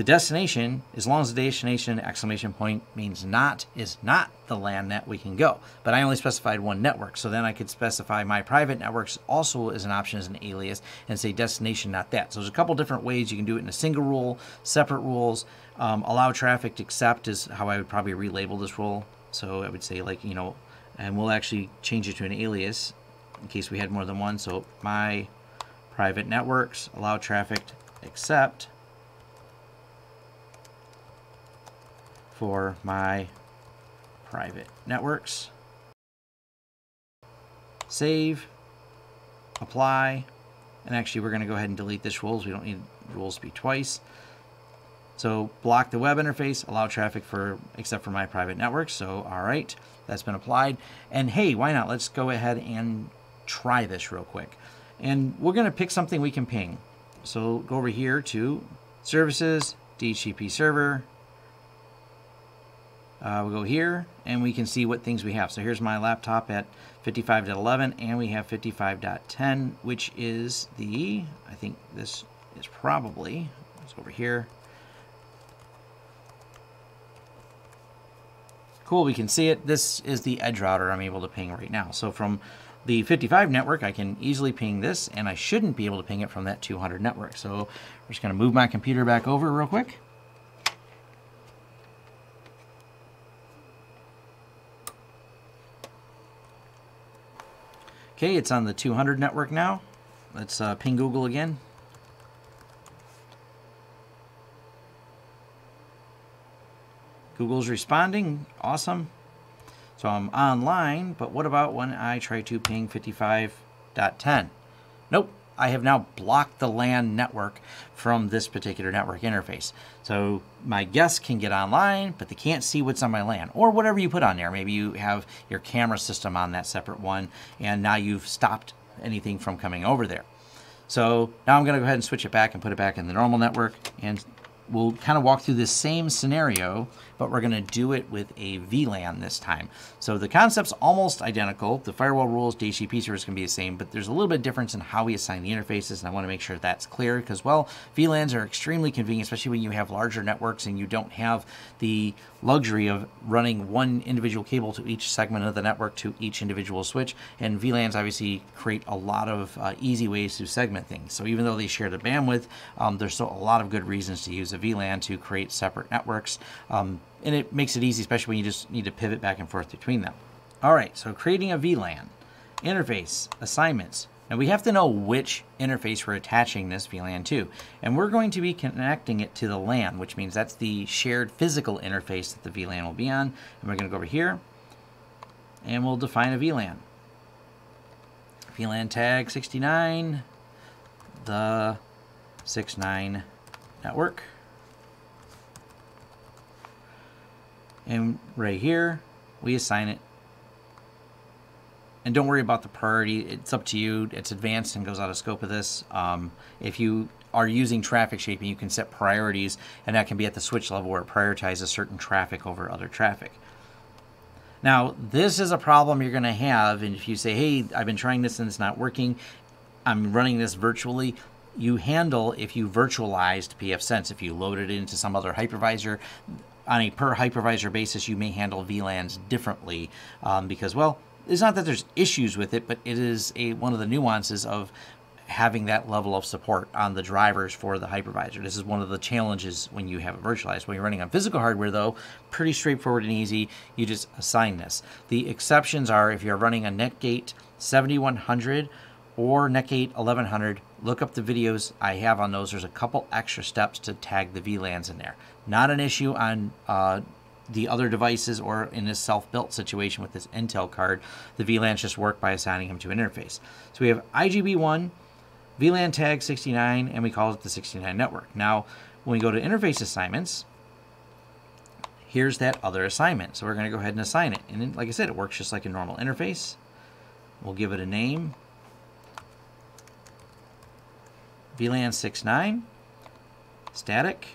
the destination, as long as the destination exclamation point means not is not the LAN net, we can go. But I only specified one network, so then I could specify my private networks also as an option as an alias and say destination, not that. So there's a couple different ways you can do it in a single rule, separate rules. Um, allow traffic to accept is how I would probably relabel this rule. So I would say like, you know, and we'll actually change it to an alias in case we had more than one. So my private networks allow traffic except for my private networks. Save, apply, and actually we're going to go ahead and delete this rules. We don't need rules to be twice. So block the web interface, allow traffic for except for my private networks. So all right, that's been applied. And hey, why not? Let's go ahead and try this real quick. And we're going to pick something we can ping. So go over here to services, DHCP server. Uh, we'll go here and we can see what things we have. So here's my laptop at 55.11 and we have 55.10, which is the, I think this is probably, let's over here. Cool, we can see it. This is the edge router I'm able to ping right now. So from the 55 network, I can easily ping this, and I shouldn't be able to ping it from that 200 network. So we're just going to move my computer back over real quick. Okay, it's on the 200 network now. Let's uh, ping Google again. Google's responding. Awesome. So I'm online, but what about when I try to ping 55.10? Nope, I have now blocked the LAN network from this particular network interface. So my guests can get online, but they can't see what's on my LAN or whatever you put on there. Maybe you have your camera system on that separate one, and now you've stopped anything from coming over there. So now I'm going to go ahead and switch it back and put it back in the normal network and we'll kind of walk through this same scenario, but we're going to do it with a VLAN this time. So the concept's almost identical. The firewall rules, DHCP servers can be the same, but there's a little bit of difference in how we assign the interfaces, and I want to make sure that's clear because, well, VLANs are extremely convenient, especially when you have larger networks and you don't have the luxury of running one individual cable to each segment of the network to each individual switch. And VLANs obviously create a lot of uh, easy ways to segment things. So even though they share the bandwidth, um, there's still a lot of good reasons to use a VLAN to create separate networks. Um, and it makes it easy, especially when you just need to pivot back and forth between them. All right, so creating a VLAN, interface, assignments. Now we have to know which interface we're attaching this VLAN to. And we're going to be connecting it to the LAN, which means that's the shared physical interface that the VLAN will be on. And we're going to go over here and we'll define a VLAN. VLAN tag 69, the 69 network. And right here, we assign it and don't worry about the priority. It's up to you. It's advanced and goes out of scope of this. Um, if you are using traffic shaping, you can set priorities, and that can be at the switch level where it prioritizes certain traffic over other traffic. Now, this is a problem you're going to have, and if you say, hey, I've been trying this and it's not working, I'm running this virtually, you handle if you virtualized pfSense. If you load it into some other hypervisor, on a per hypervisor basis, you may handle VLANs differently um, because, well, it's not that there's issues with it, but it is a one of the nuances of having that level of support on the drivers for the hypervisor. This is one of the challenges when you have it virtualized. When you're running on physical hardware, though, pretty straightforward and easy. You just assign this. The exceptions are if you're running a Netgate 7100 or Netgate 1100, look up the videos I have on those. There's a couple extra steps to tag the VLANs in there. Not an issue on uh, the other devices or in this self-built situation with this Intel card. The VLANs just work by assigning them to an interface. So we have IGB1, VLAN tag 69, and we call it the 69 network. Now, when we go to interface assignments, here's that other assignment. So we're going to go ahead and assign it. And then, like I said, it works just like a normal interface. We'll give it a name. VLAN 69, static,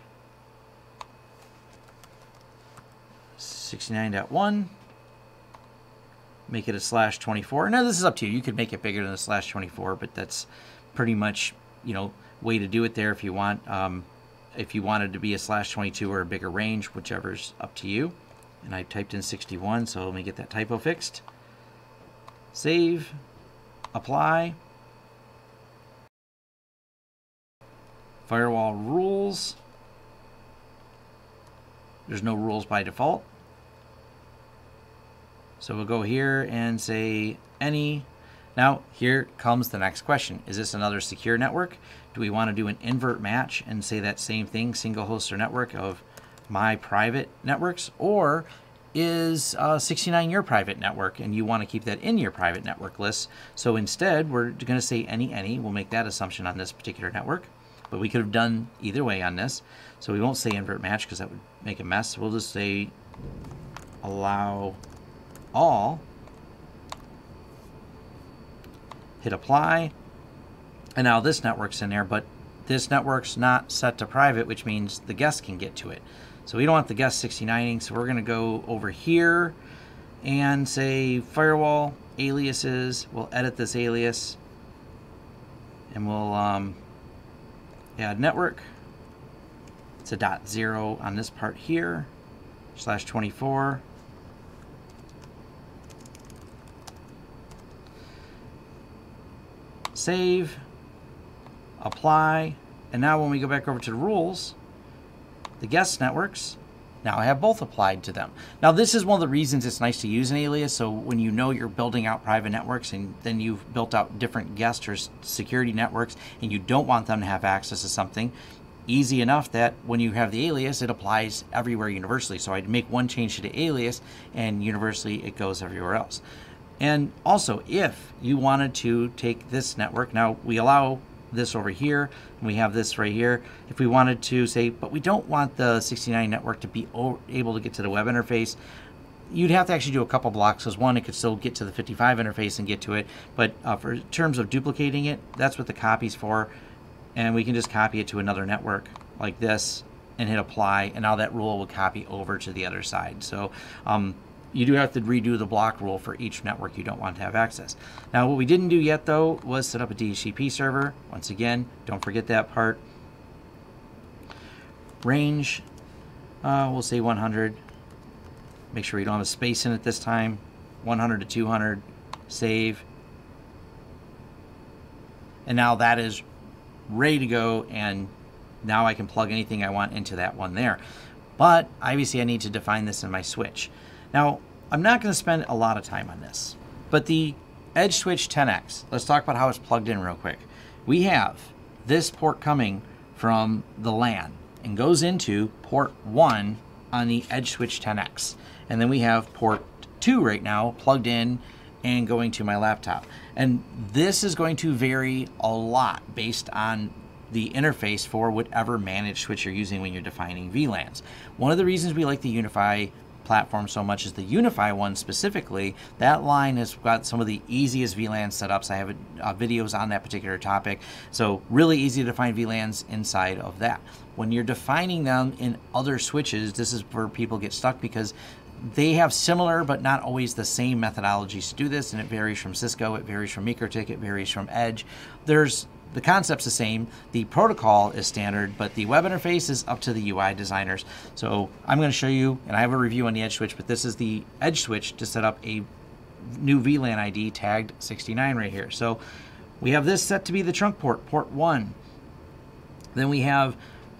69.1, make it a slash 24. Now this is up to you. You could make it bigger than a slash 24, but that's pretty much, you know, way to do it there if you want. Um, if you wanted to be a slash 22 or a bigger range, whichever's up to you. And I typed in 61, so let me get that typo fixed. Save, apply. Firewall rules. There's no rules by default. So we'll go here and say any now, here comes the next question. Is this another secure network? Do we want to do an invert match and say that same thing, single host or network of my private networks? Or is uh, 69 your private network and you want to keep that in your private network list? So instead, we're going to say any, any. We'll make that assumption on this particular network. But we could have done either way on this. So we won't say invert match because that would make a mess. We'll just say allow all hit apply, and now this network's in there, but this network's not set to private, which means the guest can get to it. So we don't want the guest 69ing, so we're going to go over here and say firewall aliases. We'll edit this alias, and we'll um, add network. It's a dot zero on this part here, slash 24. Save, apply, and now when we go back over to the rules, the guest networks, now I have both applied to them. Now this is one of the reasons it's nice to use an alias, so when you know you're building out private networks and then you've built out different guest or security networks and you don't want them to have access to something, easy enough that when you have the alias, it applies everywhere universally. So I'd make one change to the alias and universally it goes everywhere else. And also, if you wanted to take this network, now we allow this over here, and we have this right here. If we wanted to say, but we don't want the 69 network to be able to get to the web interface, you'd have to actually do a couple blocks because one, it could still get to the 55 interface and get to it. But uh, for terms of duplicating it, that's what the copy's for. And we can just copy it to another network like this and hit apply. And now that rule will copy over to the other side. So um, you do have to redo the block rule for each network you don't want to have access. Now, what we didn't do yet, though, was set up a DHCP server. Once again, don't forget that part. Range, uh, we'll say 100. Make sure you don't have a space in it this time. 100 to 200. Save. And now that is ready to go, and now I can plug anything I want into that one there. But obviously I need to define this in my switch. Now, I'm not going to spend a lot of time on this, but the Edge Switch 10X, let's talk about how it's plugged in real quick. We have this port coming from the LAN and goes into port 1 on the Edge Switch 10X. And then we have port 2 right now plugged in and going to my laptop. And this is going to vary a lot based on the interface for whatever managed switch you're using when you're defining VLANs. One of the reasons we like the UniFi platform so much as the UniFi one specifically. That line has got some of the easiest VLAN setups. I have uh, videos on that particular topic. So really easy to find VLANs inside of that. When you're defining them in other switches, this is where people get stuck because they have similar but not always the same methodologies to do this, and it varies from Cisco, it varies from MikroTik, it varies from Edge. There's the concept's the same, the protocol is standard, but the web interface is up to the UI designers. So I'm going to show you, and I have a review on the Edge switch, but this is the Edge switch to set up a new VLAN ID tagged 69 right here. So we have this set to be the trunk port, port 1. Then we have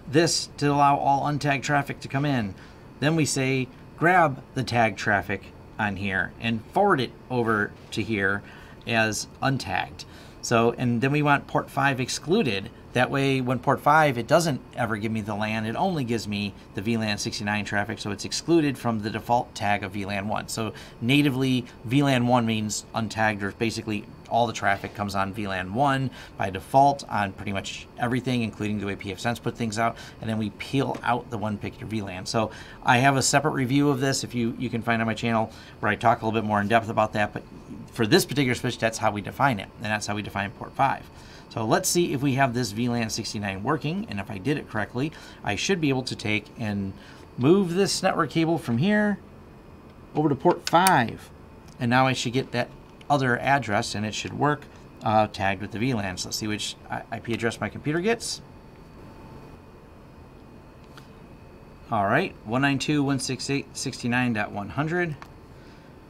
this to allow all untagged traffic to come in. Then we say grab the tag traffic on here and forward it over to here as untagged. So, and then we want port 5 excluded. That way, when port 5, it doesn't ever give me the LAN, it only gives me the VLAN 69 traffic, so it's excluded from the default tag of VLAN 1. So natively, VLAN 1 means untagged, or basically all the traffic comes on VLAN 1 by default on pretty much everything, including the way pfSense put things out, and then we peel out the one particular VLAN. So I have a separate review of this if you, you can find on my channel where I talk a little bit more in depth about that, but for this particular switch, that's how we define it, and that's how we define port 5. So let's see if we have this VLAN 69 working, and if I did it correctly, I should be able to take and move this network cable from here over to port 5. And now I should get that other address and it should work uh, tagged with the VLANs. Let's see which IP address my computer gets. All right, 192.168.69.100.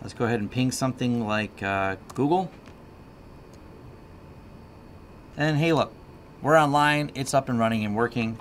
Let's go ahead and ping something like uh, Google. And hey, look, we're online. It's up and running and working.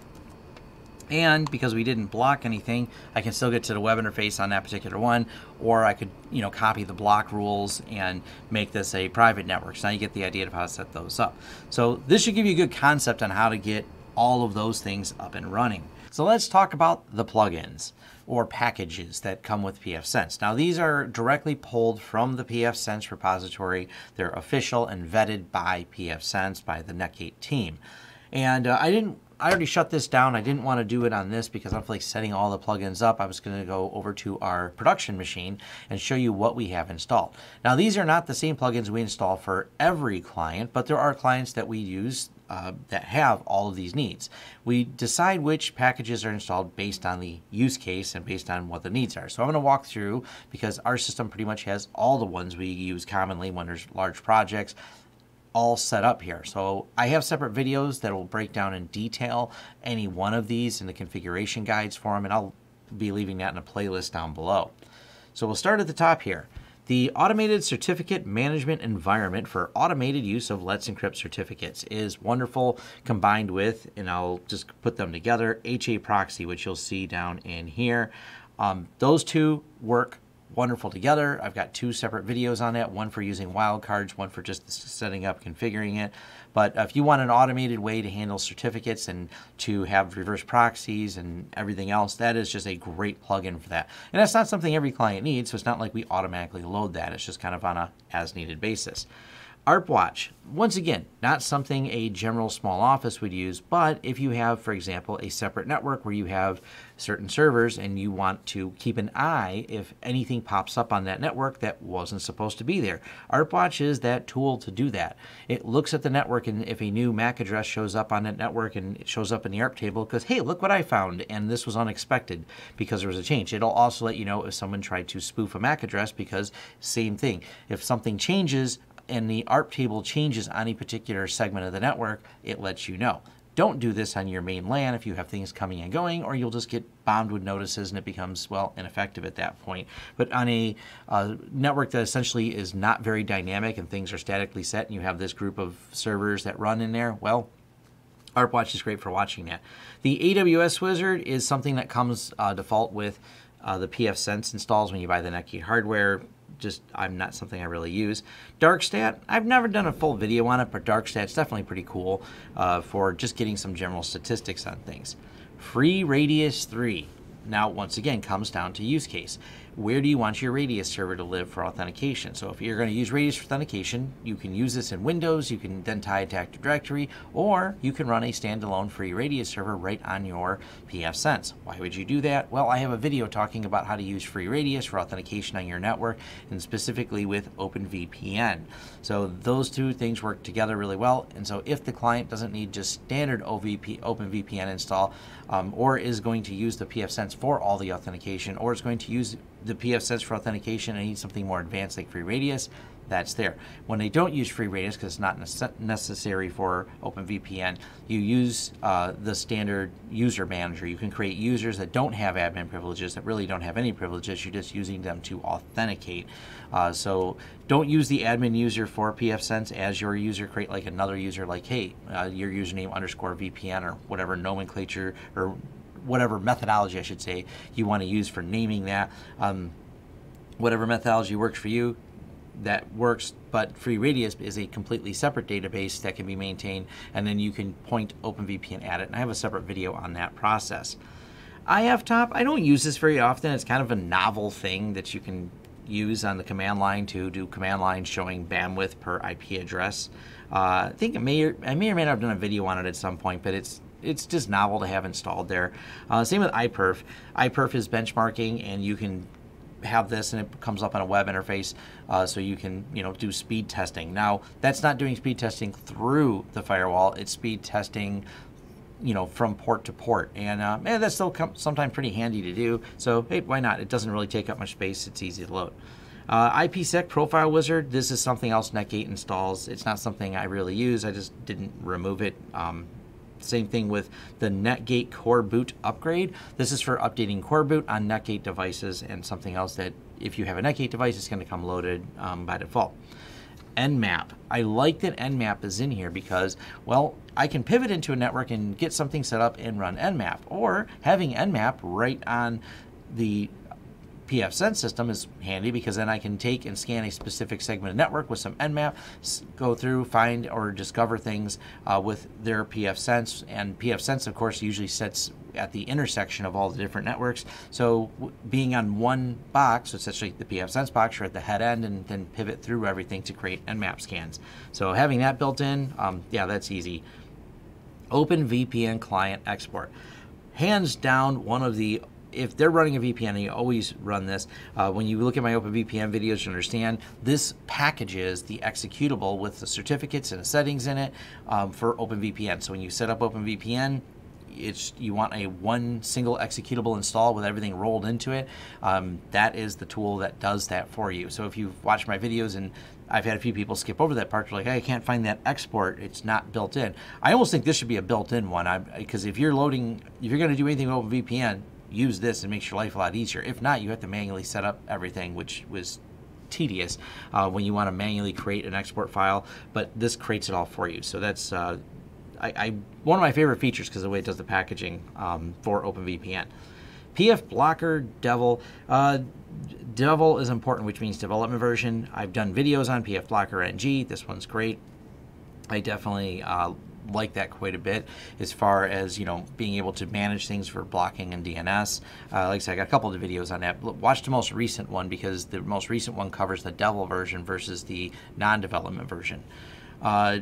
And because we didn't block anything, I can still get to the web interface on that particular one, or I could, you know, copy the block rules and make this a private network. So now you get the idea of how to set those up. So this should give you a good concept on how to get all of those things up and running. So let's talk about the plugins or packages that come with pfSense. Now these are directly pulled from the pfSense repository. They're official and vetted by pfSense, by the Netgate team. And uh, I didn't I already shut this down. I didn't want to do it on this because I am like setting all the plugins up. I was going to go over to our production machine and show you what we have installed. Now, these are not the same plugins we install for every client, but there are clients that we use uh, that have all of these needs. We decide which packages are installed based on the use case and based on what the needs are. So I'm going to walk through because our system pretty much has all the ones we use commonly when there's large projects all set up here. So I have separate videos that will break down in detail any one of these and the configuration guides for them, and I'll be leaving that in a playlist down below. So we'll start at the top here. The Automated Certificate Management Environment for automated use of Let's Encrypt certificates is wonderful combined with, and I'll just put them together, HA Proxy, which you'll see down in here. Um, those two work wonderful together. I've got two separate videos on it, one for using wildcards, one for just setting up, configuring it. But if you want an automated way to handle certificates and to have reverse proxies and everything else, that is just a great plugin for that. And that's not something every client needs, so it's not like we automatically load that. It's just kind of on a as needed basis. ArpWatch, once again, not something a general small office would use, but if you have, for example, a separate network where you have certain servers and you want to keep an eye if anything pops up on that network that wasn't supposed to be there. ArpWatch is that tool to do that. It looks at the network and if a new MAC address shows up on that network and it shows up in the ARP table because, hey, look what I found and this was unexpected because there was a change. It'll also let you know if someone tried to spoof a MAC address because same thing. If something changes, and the ARP table changes on a particular segment of the network, it lets you know. Don't do this on your main LAN if you have things coming and going, or you'll just get bombed with notices and it becomes, well, ineffective at that point. But on a uh, network that essentially is not very dynamic and things are statically set, and you have this group of servers that run in there, well, ArpWatch is great for watching that. The AWS Wizard is something that comes uh, default with uh, the pfSense installs when you buy the Netgate hardware just I'm not something I really use. DarkStat, I've never done a full video on it, but DarkStat's definitely pretty cool uh, for just getting some general statistics on things. Free Radius 3. now once again comes down to use case where do you want your Radius server to live for authentication? So if you're going to use Radius for authentication, you can use this in Windows, you can then tie it to Active Directory, or you can run a standalone free Radius server right on your pfSense. Why would you do that? Well, I have a video talking about how to use free Radius for authentication on your network, and specifically with OpenVPN. So those two things work together really well, and so if the client doesn't need just standard OVP, OpenVPN install, um, or is going to use the pfSense for all the authentication, or is going to use the pfSense for authentication and need something more advanced like FreeRadius, that's there. When they don't use FreeRadius, because it's not necessary for OpenVPN, you use uh, the standard user manager. You can create users that don't have admin privileges, that really don't have any privileges. You're just using them to authenticate. Uh, so don't use the admin user for pfSense as your user. Create like another user, like hey, uh, your username underscore VPN or whatever nomenclature or whatever methodology I should say you want to use for naming that. Um, whatever methodology works for you, that works, but FreeRadius is a completely separate database that can be maintained, and then you can point OpenVPN at it. And I have a separate video on that process. IFTOP, I don't use this very often. It's kind of a novel thing that you can use on the command line to do command line showing bandwidth per IP address. Uh, I think I may, or, I may or may not have done a video on it at some point, but it's it's just novel to have installed there. Uh, same with iPerf. iPerf is benchmarking, and you can have this and it comes up on a web interface uh, so you can you know do speed testing now that's not doing speed testing through the firewall it's speed testing you know from port to port and uh, man, that's still sometimes pretty handy to do so hey why not it doesn't really take up much space it's easy to load uh, IPsec Profile Wizard, this is something else Netgate installs. It's not something I really use. I just didn't remove it. Um, same thing with the Netgate Core Boot upgrade. This is for updating Core Boot on Netgate devices and something else that if you have a Netgate device, it's going to come loaded um, by default. Nmap. I like that Nmap is in here because, well, I can pivot into a network and get something set up and run Nmap. Or having Nmap right on the pfSense system is handy because then I can take and scan a specific segment of network with some Nmap, go through, find or discover things uh, with their pfSense. And pfSense, of course, usually sits at the intersection of all the different networks. So being on one box, so essentially the pfSense box, you're at the head end and then pivot through everything to create Nmap scans. So having that built in, um, yeah, that's easy. OpenVPN client export. Hands down, one of the if they're running a VPN, and you always run this, uh, when you look at my OpenVPN videos, you understand this packages the executable with the certificates and the settings in it um, for OpenVPN. So when you set up OpenVPN, it's you want a one single executable install with everything rolled into it. Um, that is the tool that does that for you. So if you've watched my videos and I've had a few people skip over that part. They're like, hey, I can't find that export. It's not built in. I almost think this should be a built-in one because if you're loading, if you're going to do anything with OpenVPN, use this and makes your life a lot easier. If not, you have to manually set up everything, which was tedious uh, when you want to manually create an export file, but this creates it all for you. So that's uh, I, I, one of my favorite features because the way it does the packaging um, for OpenVPN. PF Blocker Devil. Uh, devel is important, which means development version. I've done videos on pfBlockerNG. This one's great. I definitely uh, like that quite a bit as far as you know being able to manage things for blocking and DNS. Uh, like I said, I got a couple of videos on that. Watch the most recent one because the most recent one covers the devel version versus the non-development version. Uh,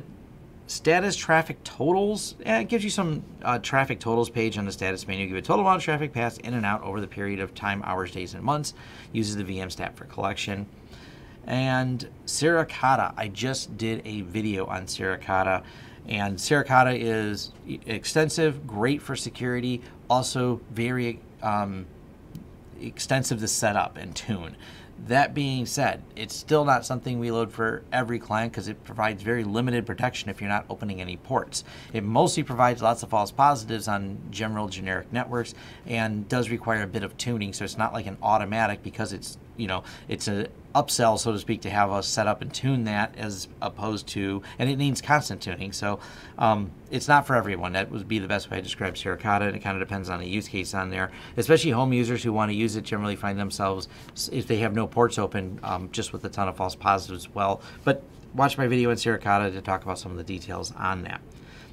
status traffic totals eh, it gives you some uh, traffic totals page on the status menu give a total amount of traffic passed in and out over the period of time hours days and months uses the vnstat for collection and Suricata. I just did a video on Suricata. And Suricata is extensive, great for security, also very um, extensive to set up and tune. That being said, it's still not something we load for every client because it provides very limited protection if you're not opening any ports. It mostly provides lots of false positives on general generic networks and does require a bit of tuning, so it's not like an automatic because it's you know it's a upsell, so to speak, to have us set up and tune that as opposed to, and it needs constant tuning. So um, it's not for everyone. That would be the best way to describe Suricata, and it kind of depends on the use case on there. Especially home users who want to use it generally find themselves, if they have no ports open, um, just with a ton of false positives as well. But watch my video on Suricata to talk about some of the details on that.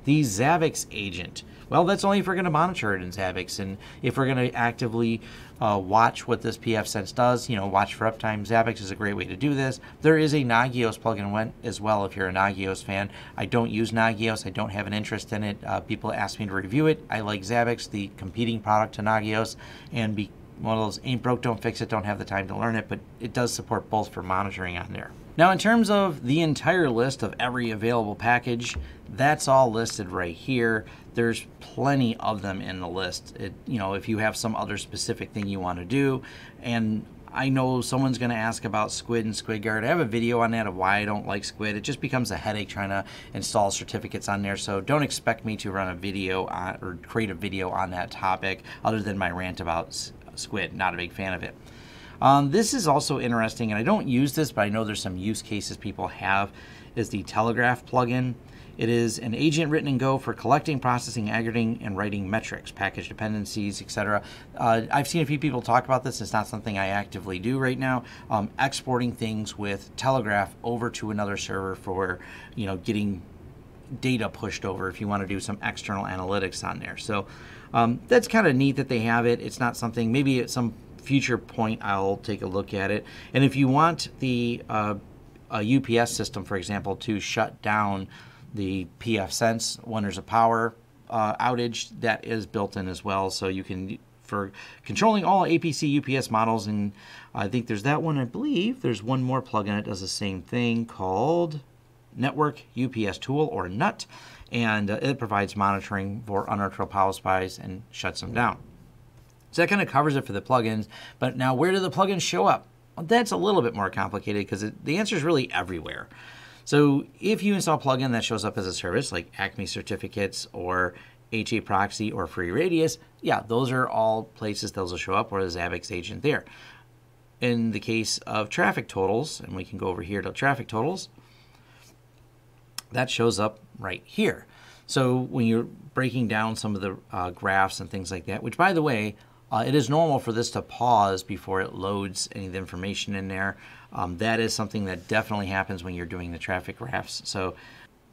The Zabbix agent Well, that's only if we're going to monitor it in Zabbix and if we're going to actively uh, watch what this pfSense does, you know, watch for uptime. Zabbix is a great way to do this. There is a Nagios plugin as well if you're a Nagios fan. I don't use Nagios. I don't have an interest in it. Uh, people ask me to review it. I like Zabbix, the competing product to Nagios, and be one of those ain't broke, don't fix it, don't have the time to learn it, but it does support both for monitoring on there. Now, in terms of the entire list of every available package, that's all listed right here. There's plenty of them in the list. It, you know, if you have some other specific thing you want to do, and I know someone's going to ask about Squid and SquidGuard. I have a video on that of why I don't like Squid. It just becomes a headache trying to install certificates on there. So don't expect me to run a video on, or create a video on that topic other than my rant about Squid. Not a big fan of it. Um, this is also interesting, and I don't use this, but I know there's some use cases people have, is the Telegraf plugin. It is an agent written in Go for collecting, processing, aggregating, and writing metrics, package dependencies, etc. Uh, I've seen a few people talk about this. It's not something I actively do right now. Um, exporting things with Telegraf over to another server for, you know, getting data pushed over if you want to do some external analytics on there. So um, that's kind of neat that they have it. It's not something, maybe at some future point I'll take a look at it. And if you want the uh, UPS system, for example, to shut down the pfSense when there's a power uh, outage, that is built in as well. So you can, for controlling all APC UPS models, and I think there's that one, I believe. There's one more plugin that does the same thing called Network UPS Tool or NUT, and uh, it provides monitoring for unauthorized power supplies and shuts them down. So that kind of covers it for the plugins. But now, where do the plugins show up? Well, that's a little bit more complicated because the answer is really everywhere. So if you install a plugin that shows up as a service, like Acme certificates or HA proxy or FreeRADIUS, yeah, those are all places those will show up or the Zabbix agent there. In the case of traffic totals, and we can go over here to traffic totals, that shows up right here. So when you're breaking down some of the uh, graphs and things like that, which by the way, uh, it is normal for this to pause before it loads any of the information in there. Um, that is something that definitely happens when you're doing the traffic graphs. So,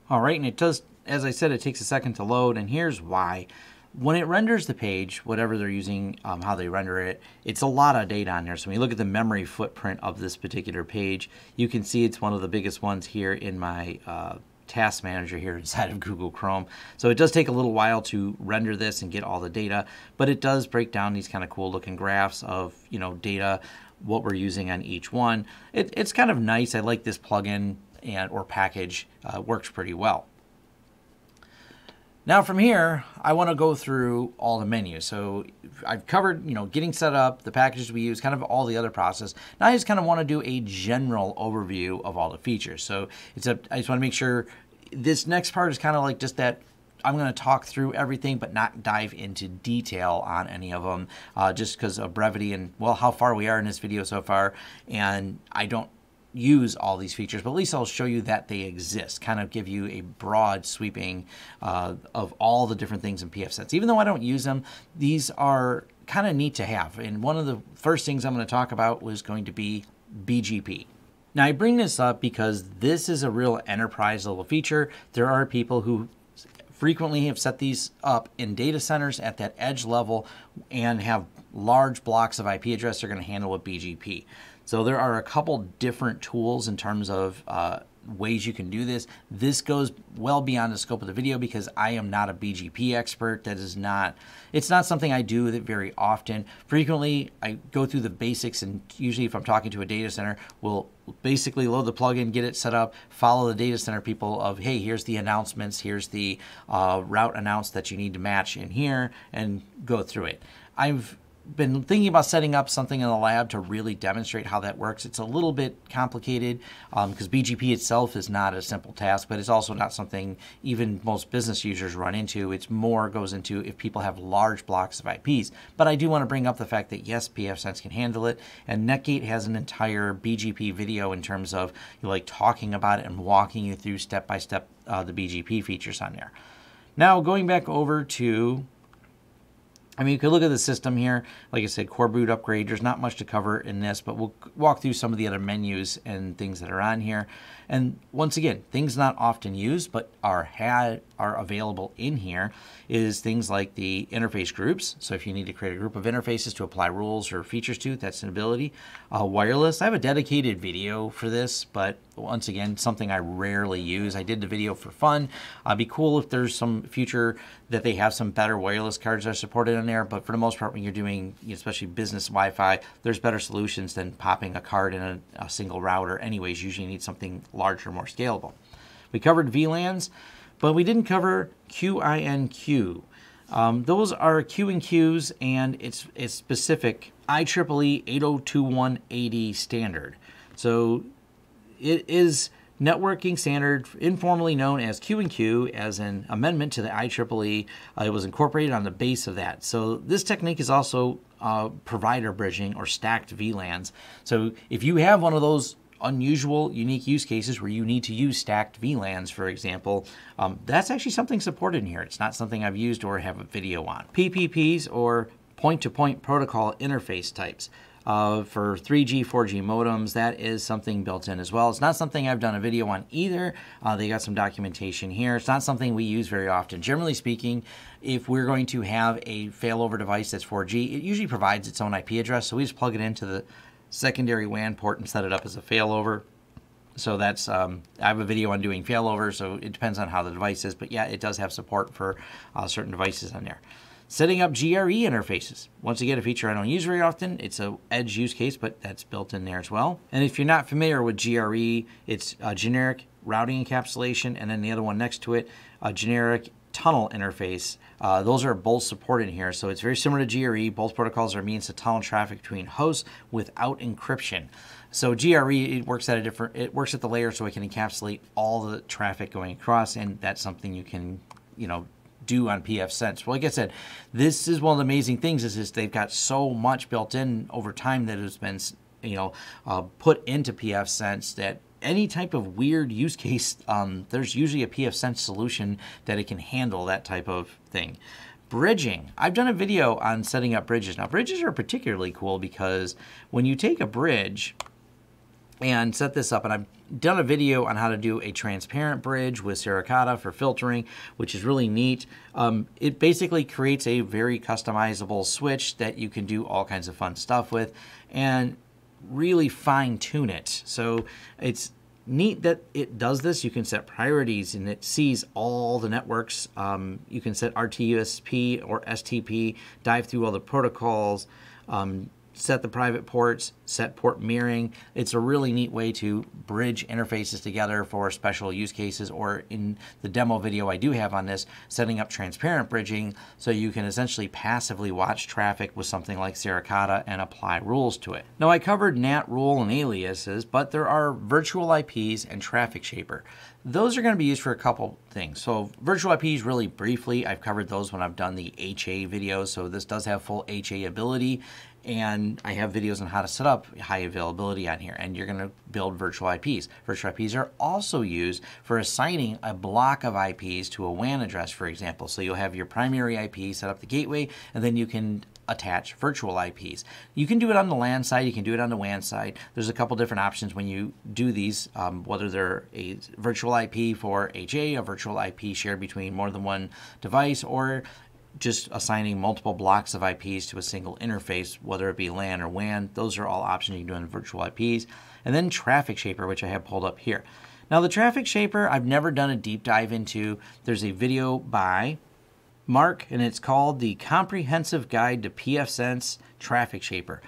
all right, and it does, as I said, it takes a second to load, and here's why. When it renders the page, whatever they're using, um, how they render it, it's a lot of data on there. So when you look at the memory footprint of this particular page, you can see it's one of the biggest ones here in my uh, task manager here (laughs) inside of Google Chrome. So it does take a little while to render this and get all the data, but it does break down these kind of cool looking graphs of, you know, data, what we're using on each one. It, it's kind of nice. I like this plugin and or package. Uh, works pretty well. Now from here, I want to go through all the menus. So I've covered, you know, getting set up, the packages we use, kind of all the other process. Now I just kind of want to do a general overview of all the features. So it's a, I just want to make sure this next part is kind of like just that I'm going to talk through everything, but not dive into detail on any of them, uh, just because of brevity and, well, how far we are in this video so far. And I don't use all these features, but at least I'll show you that they exist, kind of give you a broad sweeping uh, of all the different things in pfSense. Even though I don't use them, these are kind of neat to have. And one of the first things I'm going to talk about was going to be BGP. Now I bring this up because this is a real enterprise level feature. There are people who frequently have set these up in data centers at that edge level and have large blocks of IP address they're going to handle with BGP. So there are a couple different tools in terms of uh, ways you can do this. This goes well beyond the scope of the video because I am not a BGP expert. That is not, it's not something I do that very often. Frequently, I go through the basics and usually if I'm talking to a data center, we'll basically load the plugin, get it set up, follow the data center people of, hey, here's the announcements, here's the uh, route announced that you need to match in here and go through it. I've been thinking about setting up something in the lab to really demonstrate how that works. It's a little bit complicated because um, BGP itself is not a simple task, but it's also not something even most business users run into. It's more goes into if people have large blocks of IPs. But I do want to bring up the fact that yes, pfSense can handle it, and Netgate has an entire BGP video in terms of you know, like talking about it and walking you through step by step uh, the BGP features on there. Now going back over to I mean, you could look at the system here. Like I said, core boot upgrade. There's not much to cover in this, but we'll walk through some of the other menus and things that are on here. And once again, things not often used, but are had are available in here is things like the interface groups. So if you need to create a group of interfaces to apply rules or features to, that's an ability. Uh, wireless, I have a dedicated video for this, but once again, something I rarely use. I did the video for fun. Uh, be cool if there's some future that they have some better wireless cards that are supported in there, but for the most part, when you're doing, especially business Wi-Fi, there's better solutions than popping a card in a, a single router. Anyways, usually you need something larger, more scalable. We covered VLANs, but we didn't cover QINQ. Um, those are Q and and it's it's specific IEEE 802.180 standard. So it is networking standard informally known as Q&Q as an amendment to the IEEE. Uh, it was incorporated on the base of that. So this technique is also uh, provider bridging or stacked VLANs. So if you have one of those unusual, unique use cases where you need to use stacked VLANs, for example, um, that's actually something supported in here. It's not something I've used or have a video on. PPPs or point-to-point -point protocol interface types. Uh, for 3G, 4G modems, that is something built in as well. It's not something I've done a video on either. Uh, they got some documentation here. It's not something we use very often. Generally speaking, if we're going to have a failover device that's 4G, it usually provides its own IP address. So we just plug it into the secondary WAN port and set it up as a failover. So that's, um, I have a video on doing failover, so it depends on how the device is, but yeah, it does have support for uh, certain devices on there. Setting up GRE interfaces. Once again, a feature I don't use very often. It's a edge use case, but that's built in there as well. And if you're not familiar with GRE, it's a generic routing encapsulation, and then the other one next to it, a generic tunnel interface. Uh, those are both supported here, so it's very similar to GRE. Both protocols are means to tunnel traffic between hosts without encryption. So GRE it works at a different it works at the layer so it can encapsulate all the traffic going across, and that's something you can you know do on pfSense. Well, like I said, this is one of the amazing things is, is they've got so much built in over time that has been you know uh, put into pfSense that any type of weird use case, (laughs) um, there's usually a pfSense solution that it can handle that type of thing. Bridging. I've done a video on setting up bridges. Now, bridges are particularly cool because when you take a bridge and set this up, and I've done a video on how to do a transparent bridge with Suricata for filtering, which is really neat. Um, it basically creates a very customizable switch that you can do all kinds of fun stuff with. And really fine tune it. So it's neat that it does this. You can set priorities and it sees all the networks. Um, you can set RTUSP or STP, dive through all the protocols, um, set the private ports, set port mirroring. It's a really neat way to bridge interfaces together for special use cases or in the demo video I do have on this, setting up transparent bridging so you can essentially passively watch traffic with something like Suricata and apply rules to it. Now I covered NAT rule and aliases, but there are virtual IPs and traffic shaper. Those are going to be used for a couple things. So virtual IPs really briefly, I've covered those when I've done the HA videos. So this does have full HA ability and I have videos on how to set up high availability on here and you're going to build virtual IPs. Virtual IPs are also used for assigning a block of IPs to a WAN address, for example. So you'll have your primary IP set up the gateway and then you can attach virtual IPs. You can do it on the LAN side, you can do it on the WAN side. There's a couple different options when you do these, um, whether they're a virtual IP for HA, a virtual IP shared between more than one device, or just assigning multiple blocks of IPs to a single interface, whether it be LAN or WAN. Those are all options you can do in virtual IPs. And then Traffic Shaper, which I have pulled up here. Now the Traffic Shaper, I've never done a deep dive into. There's a video by Mark, and it's called The Comprehensive Guide to pfSense Traffic Shaper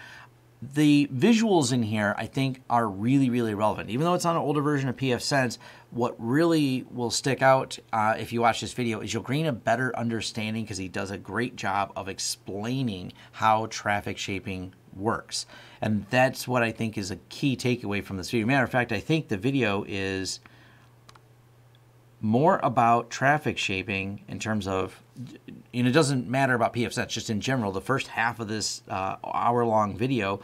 the visuals in here, I think, are really, really relevant. Even though it's on an older version of pfSense, what really will stick out uh, if you watch this video is you'll gain a better understanding because he does a great job of explaining how traffic shaping works. And that's what I think is a key takeaway from this video. Matter of fact, I think the video is more about traffic shaping in terms of, and it doesn't matter about pfSense, just in general, the first half of this uh, hour long video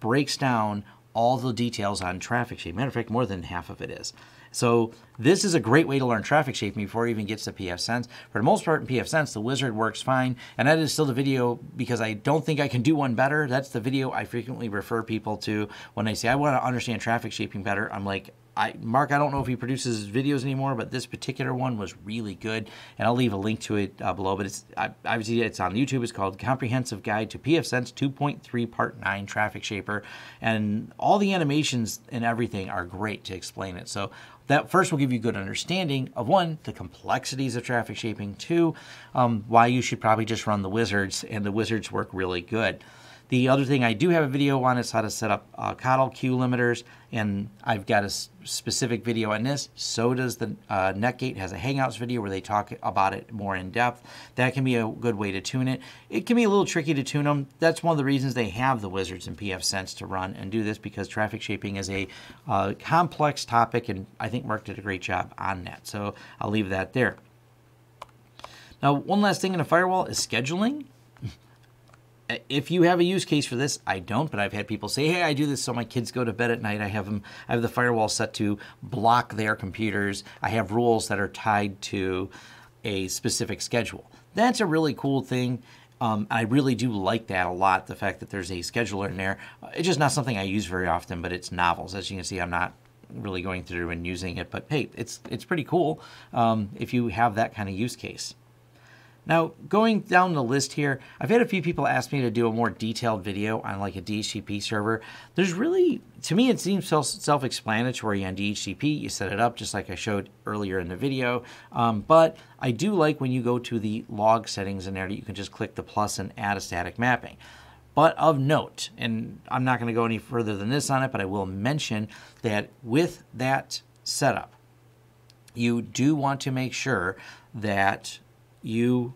breaks down all the details on traffic shaping. Matter of fact, more than half of it is. So this is a great way to learn traffic shaping before it even gets to pfSense. For the most part in pfSense, the wizard works fine. And that is still the video because I don't think I can do one better. That's the video I frequently refer people to when they say, I want to understand traffic shaping better. I'm like, I, Mark, I don't know if he produces videos anymore, but this particular one was really good, and I'll leave a link to it uh, below. But it's I, obviously it's on YouTube. It's called Comprehensive Guide to pfSense 2.3 Part 9 Traffic Shaper, and all the animations and everything are great to explain it. So that first will give you a good understanding of one, the complexities of traffic shaping, two, um, why you should probably just run the wizards, and the wizards work really good. The other thing I do have a video on is how to set up uh, queue limiters, and I've got a specific video on this. So does the uh, Netgate has a Hangouts video where they talk about it more in depth. That can be a good way to tune it. It can be a little tricky to tune them. That's one of the reasons they have the wizards and pfSense to run and do this because traffic shaping is a uh, complex topic, and I think Mark did a great job on that. So I'll leave that there. Now, one last thing in a firewall is scheduling if you have a use case for this, I don't, but I've had people say, "Hey, I do this so my kids go to bed at night. I have them. I have the firewall set to block their computers. I have rules that are tied to a specific schedule." That's a really cool thing. Um, I really do like that a lot. The fact that there's a scheduler in there. It's just not something I use very often, but it's novels. As you can see, I'm not really going through and using it, but hey, it's it's pretty cool um, if you have that kind of use case. Now, going down the list here, I've had a few people ask me to do a more detailed video on like a DHCP server. There's really, to me, it seems self-explanatory on DHCP. You set it up just like I showed earlier in the video. Um, but I do like when you go to the log settings in there, you can just click the plus and add a static mapping. But of note, and I'm not going to go any further than this on it, but I will mention that with that setup, you do want to make sure that you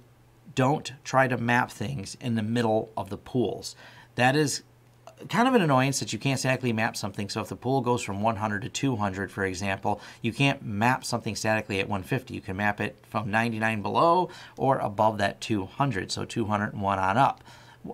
don't try to map things in the middle of the pools. That is kind of an annoyance that you can't statically map something. So if the pool goes from 100 to 200, for example, you can't map something statically at 150. You can map it from 99 below or above that 200, so 201 on up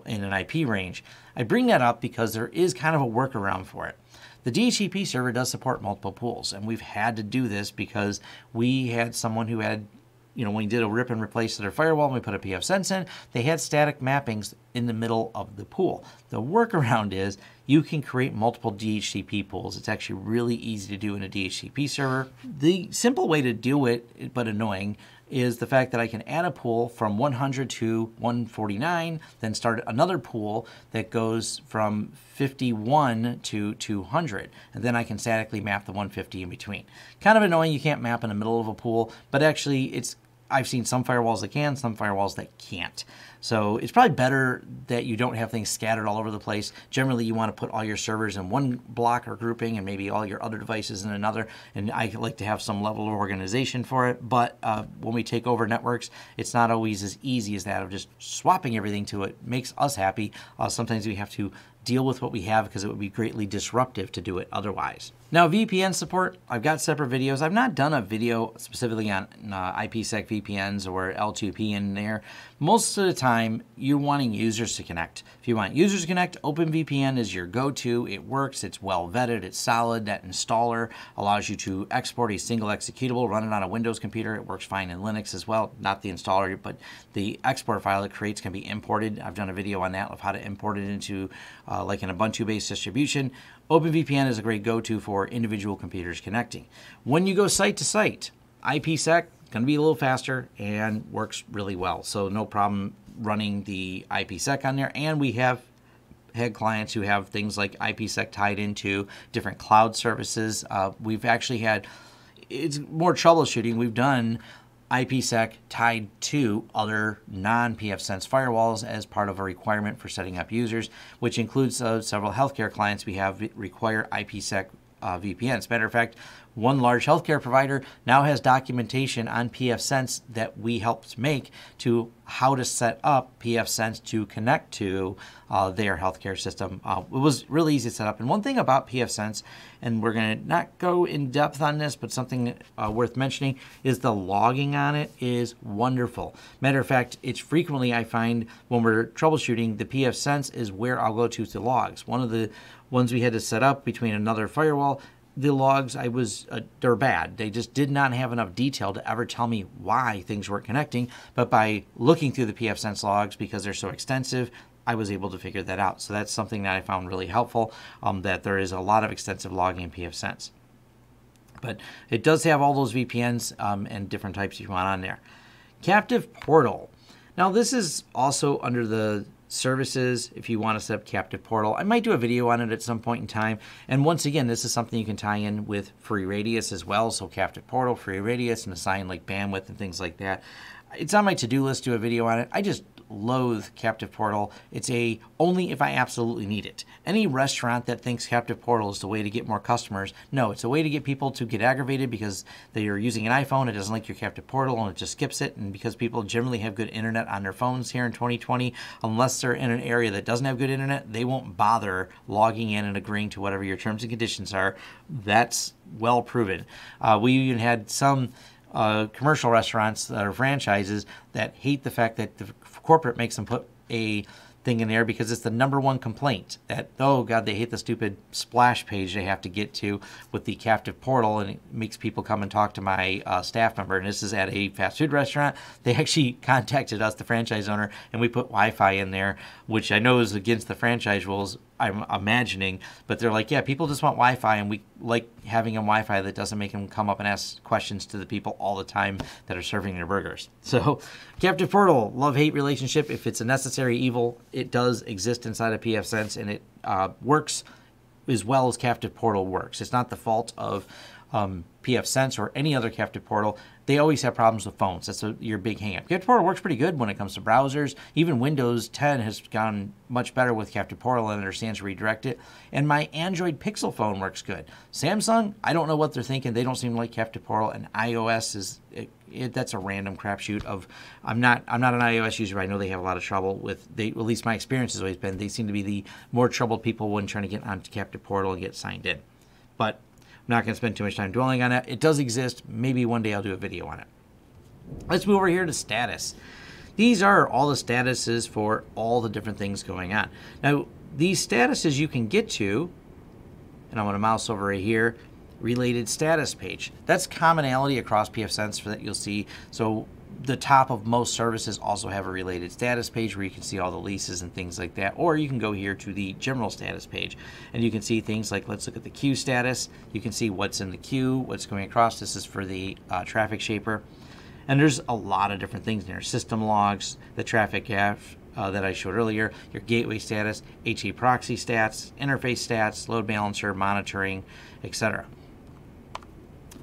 in an IP range. I bring that up because there is kind of a workaround for it. The DHCP server does support multiple pools, and we've had to do this because we had someone who had you know, when we did a rip and replace to their firewall and we put a pfSense in, they had static mappings in the middle of the pool. The workaround is you can create multiple DHCP pools. It's actually really easy to do in a DHCP server. The simple way to do it, but annoying, is the fact that I can add a pool from 100 to 149, then start another pool that goes from 51 to 200, and then I can statically map the 150 in between. Kind of annoying you can't map in the middle of a pool, but actually it's I've seen some firewalls that can, some firewalls that can't. So it's probably better that you don't have things scattered all over the place. Generally, you want to put all your servers in one block or grouping and maybe all your other devices in another. And I like to have some level of organization for it. But uh, when we take over networks, it's not always as easy as that of just swapping everything to it. Makes us happy. Uh, sometimes we have to deal with what we have because it would be greatly disruptive to do it otherwise. Now VPN support, I've got separate videos. I've not done a video specifically on uh, IPsec VPNs or L2TP in there. Most of the time, you're wanting users to connect. If you want users to connect, OpenVPN is your go-to. It works, it's well vetted, it's solid. That installer allows you to export a single executable, run it on a Windows computer. It works fine in Linux as well. Not the installer, but the export file it creates can be imported. I've done a video on that of how to import it into uh, like an Ubuntu-based distribution. OpenVPN is a great go-to for individual computers connecting. When you go site to site, IPsec going to be a little faster and works really well. So no problem running the IPsec on there. And we have had clients who have things like IPsec tied into different cloud services. Uh, we've actually had it's more troubleshooting. We've done IPsec tied to other non-pfSense firewalls as part of a requirement for setting up users, which includes uh, several healthcare clients we have require IPsec uh, VPNs. Matter of fact, one large healthcare provider now has documentation on pfSense that we helped make to how to set up pfSense to connect to uh, their healthcare system. Uh, it was really easy to set up. And one thing about pfSense, and we're going to not go in depth on this, but something uh, worth mentioning is the logging on it is wonderful. Matter of fact, it's frequently I find when we're troubleshooting, the pfSense is where I'll go to to logs. One of the ones we had to set up between another firewall the logs I was uh, they're bad. They just did not have enough detail to ever tell me why things weren't connecting. But by looking through the pfSense logs because they're so extensive, I was able to figure that out. So that's something that I found really helpful. Um, that there is a lot of extensive logging in pfSense. But it does have all those VPNs um, and different types you want on there. Captive Portal. Now this is also under the services if you want to set up captive portal. I might do a video on it at some point in time. And once again this is something you can tie in with FreeRADIUS as well. So captive portal FreeRADIUS and assign like bandwidth and things like that. It's on my to-do list to do a video on it. I just loathe Captive Portal. It's a only if I absolutely need it. Any restaurant that thinks Captive Portal is the way to get more customers, no, it's a way to get people to get aggravated because they are using an iPhone, it doesn't like your Captive Portal, and it just skips it. And because people generally have good internet on their phones here in 2020, unless they're in an area that doesn't have good internet, they won't bother logging in and agreeing to whatever your terms and conditions are. That's well proven. Uh, we even had some uh, commercial restaurants that are franchises that hate the fact that the corporate makes them put a thing in there because it's the number one complaint that oh god they hate the stupid splash page they have to get to with the captive portal and it makes people come and talk to my uh, staff member. And this is at a fast food restaurant. (laughs) They actually contacted us the franchise owner and we put wi-fi in there which i know is against the franchise rules i'm imagining but they're like yeah people just want wi-fi and we like having a wi-fi that doesn't make them come up and ask questions to the people all the time that are serving their burgers. (laughs) So captive portal love hate relationship. If it's a necessary evil it does exist inside of pfSense and it uh, works as well as Captive Portal works. It's not the fault of um, pfSense or any other captive portal, they always have problems with phones. That's a, your big hangup. Portal works pretty good when it comes to browsers. Even Windows 10 has gone much better with Portal and understands to redirect it. And my Android Pixel phone works good. Samsung, I don't know what they're thinking. They don't seem like Portal. And iOS is it, it, that's a random crapshoot. Of I'm not I'm not an iOS user. I know they have a lot of trouble with. They at least my experience has always been they seem to be the more troubled people when trying to get onto Captive Portal and get signed in. But I'm not going to spend too much time dwelling on it. It does exist. Maybe one day I'll do a video on it. Let's move over here to status. These are all the statuses for all the different things going on. Now, these statuses you can get to, and I'm going to mouse over right here, related status page. That's commonality across pfSense for that you'll see. So the top of most services also have a related status page where you can see all the leases and things like that. Or you can go here to the general status page and you can see things like, let's look at the queue status. You can see what's in the queue, what's going across. This is for the uh, traffic shaper. And there's a lot of different things in there. System logs, the traffic graph uh, that I showed earlier, your gateway status, HA proxy stats, interface stats, load balancer, monitoring, etc.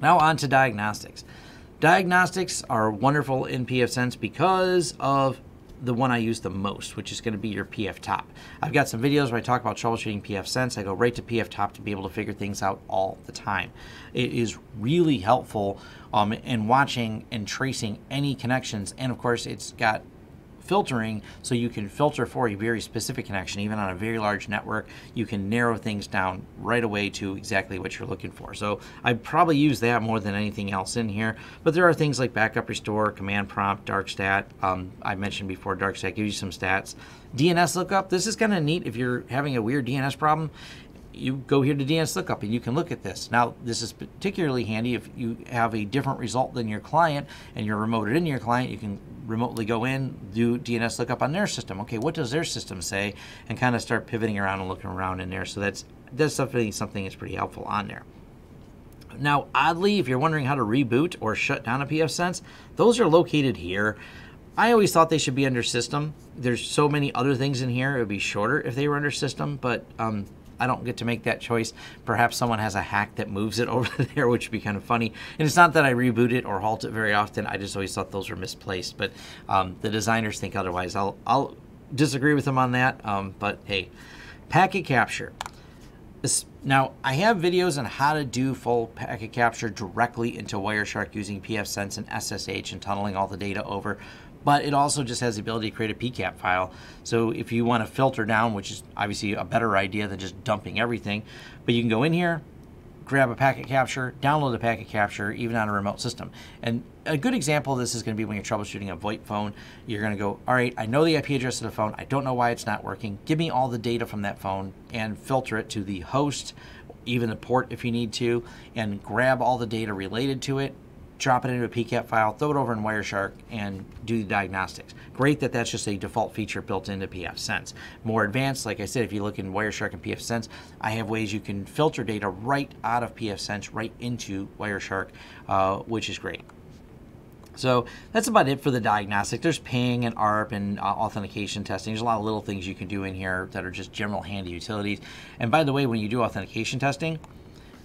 Now on to diagnostics. Diagnostics are wonderful in pfSense because of the one I use the most, which is going to be your pftop. I've got some videos where I talk about troubleshooting pfSense. I go right to pftop to be able to figure things out all the time. It is really helpful um, in watching and tracing any connections. And of course, it's got filtering so you can filter for a very specific connection even on a very large network you can narrow things down right away to exactly what you're looking for. So I probably use that more than anything else in here. But there are things like backup restore command prompt darkstat um, I mentioned before darkstat gives you some stats. DNS lookup this is kind of neat if you're having a weird DNS problem you go here to DNS lookup and you can look at this. Now, this is particularly handy if you have a different result than your client and you're remoted into your client, you can remotely go in, do DNS lookup on their system. Okay, what does their system say? And kind of start pivoting around and looking around in there. So that's that's something something that's pretty helpful on there. Now, oddly, if you're wondering how to reboot or shut down a pfSense, those are located here. I always thought they should be under system. There's so many other things in here. It would be shorter if they were under system, but um, I don't get to make that choice. Perhaps someone has a hack that moves it (laughs) over there, which would be kind of funny. And it's not that I reboot it or halt it very often. I just always thought those were misplaced. But um, the designers think otherwise. I'll, I'll disagree with them on that. Um, but hey, packet capture. Now, I have videos on how to do full packet capture directly into Wireshark using pfSense and SSH and tunneling all the data over but it also just has the ability to create a PCAP file. So if you want to filter down, which is obviously a better idea than just dumping everything, but you can go in here, grab a packet capture, download a packet capture, even on a remote system. And a good example of this is going to be when you're troubleshooting a VoIP phone. You're going to go, all right, I know the IP address of the phone. I don't know why it's not working. Give me all the data from that phone and filter it to the host even the port if you need to, and grab all the data related to it, drop it into a PCAP file, throw it over in Wireshark, and do the diagnostics. Great that that's just a default feature built into pfSense. More advanced, like I said, if you look in Wireshark and pfSense, I have ways you can filter data right out of pfSense right into Wireshark, uh, which is great. So that's about it for the diagnostic. There's ping and ARP and uh, authentication testing. There's a lot of little things you can do in here that are just general handy utilities. And by the way, when you do authentication testing,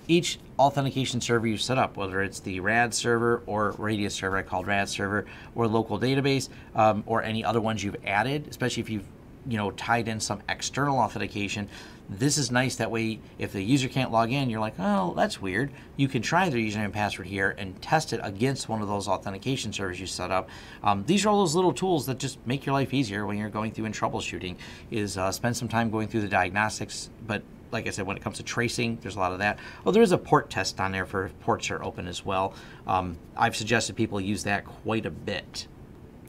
each authentication server you set up, whether it's the RAD server or Radius server, I called RAD server, or local database, um, or any other ones you've added, especially if you've you know tied in some external authentication, this is nice. That way, if the user can't log in, you're like, oh, that's weird. You can try their username and password here and test it against one of those authentication servers you set up. Um, these are all those little tools that just make your life easier when you're going through and troubleshooting. Is uh, spend some time going through the diagnostics, but like I said, when it comes to tracing, there's a lot of that. Oh, there is a port test on there for if ports are open as well. Um, I've suggested people use that quite a bit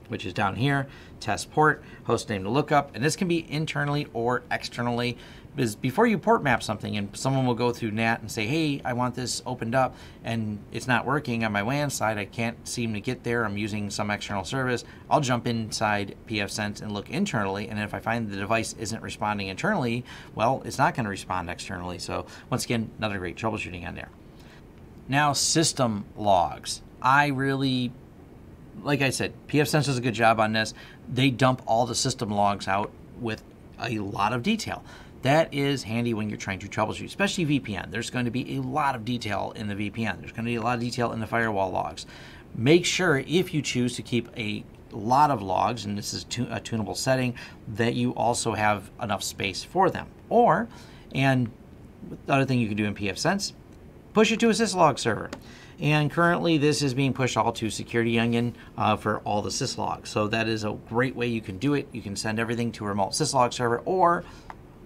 which is down here, test port, host name to look up, and this can be internally or externally. Because before you port map something and someone will go through NAT and say, hey, I want this opened up and it's not working on my WAN side, I can't seem to get there, I'm using some external service, I'll jump inside pfSense and look internally, and if I find the device isn't responding internally, well, it's not going to respond externally. So once again, another great troubleshooting on there. Now, system logs. I really like I said, pfSense does a good job on this. They dump all the system logs out with a lot of detail. That is handy when you're trying to troubleshoot, especially VPN. There's going to be a lot of detail in the VPN. There's going to be a lot of detail in the firewall logs. Make sure if you choose to keep a lot of logs, and this is a tunable setting, that you also have enough space for them. Or, and the other thing you can do in pfSense, push it to a syslog server. And currently this is being pushed all to Security Onion uh, for all the syslogs. So that is a great way you can do it. You can send everything to a remote syslog server or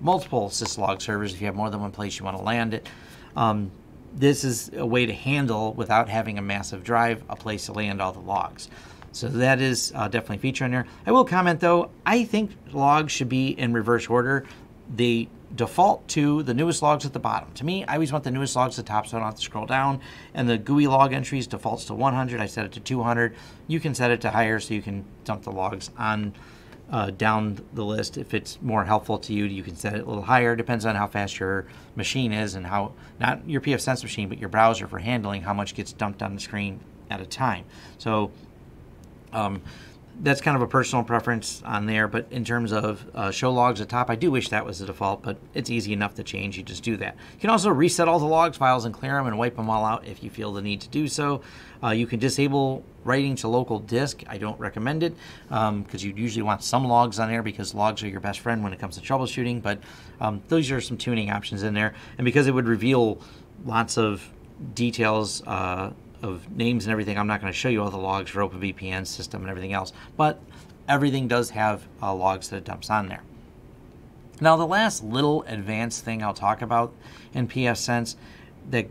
multiple syslog servers if you have more than one place you want to land it. Um, this is a way to handle without having a massive drive, a place to land all the logs. So that is uh, definitely a feature in there. I will comment though, I think logs should be in reverse order. The default to the newest logs at the bottom. To me, I always want the newest logs at the top so I don't have to scroll down. And the GUI log entries defaults to 100. I set it to 200. You can set it to higher so you can dump the logs on uh, down the list. If it's more helpful to you, you can set it a little higher. Depends on how fast your machine is and how, not your PF pfSense machine, but your browser for handling how much gets dumped on the screen at a time. So um, that's kind of a personal preference on there, but in terms of uh, show logs at top, I do wish that was the default, but it's easy enough to change. You just do that. You can also reset all the logs files and clear them and wipe them all out if you feel the need to do so. Uh, you can disable writing to local disk. I don't recommend it because um, you usually want some logs on there because logs are your best friend when it comes to troubleshooting, but um, those are some tuning options in there. And because it would reveal lots of details uh, of names and everything. I'm not going to show you all the logs for OpenVPN system and everything else, but everything does have uh, logs that it dumps on there. Now, the last little advanced thing I'll talk about in pfSense that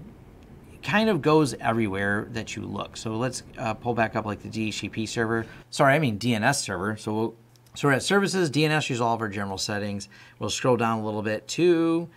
kind of goes everywhere that you look. So let's uh, pull back up like the DHCP server. Sorry, I mean DNS server. So we'll, so we're at services, DNS, our general settings. We'll scroll down a little bit to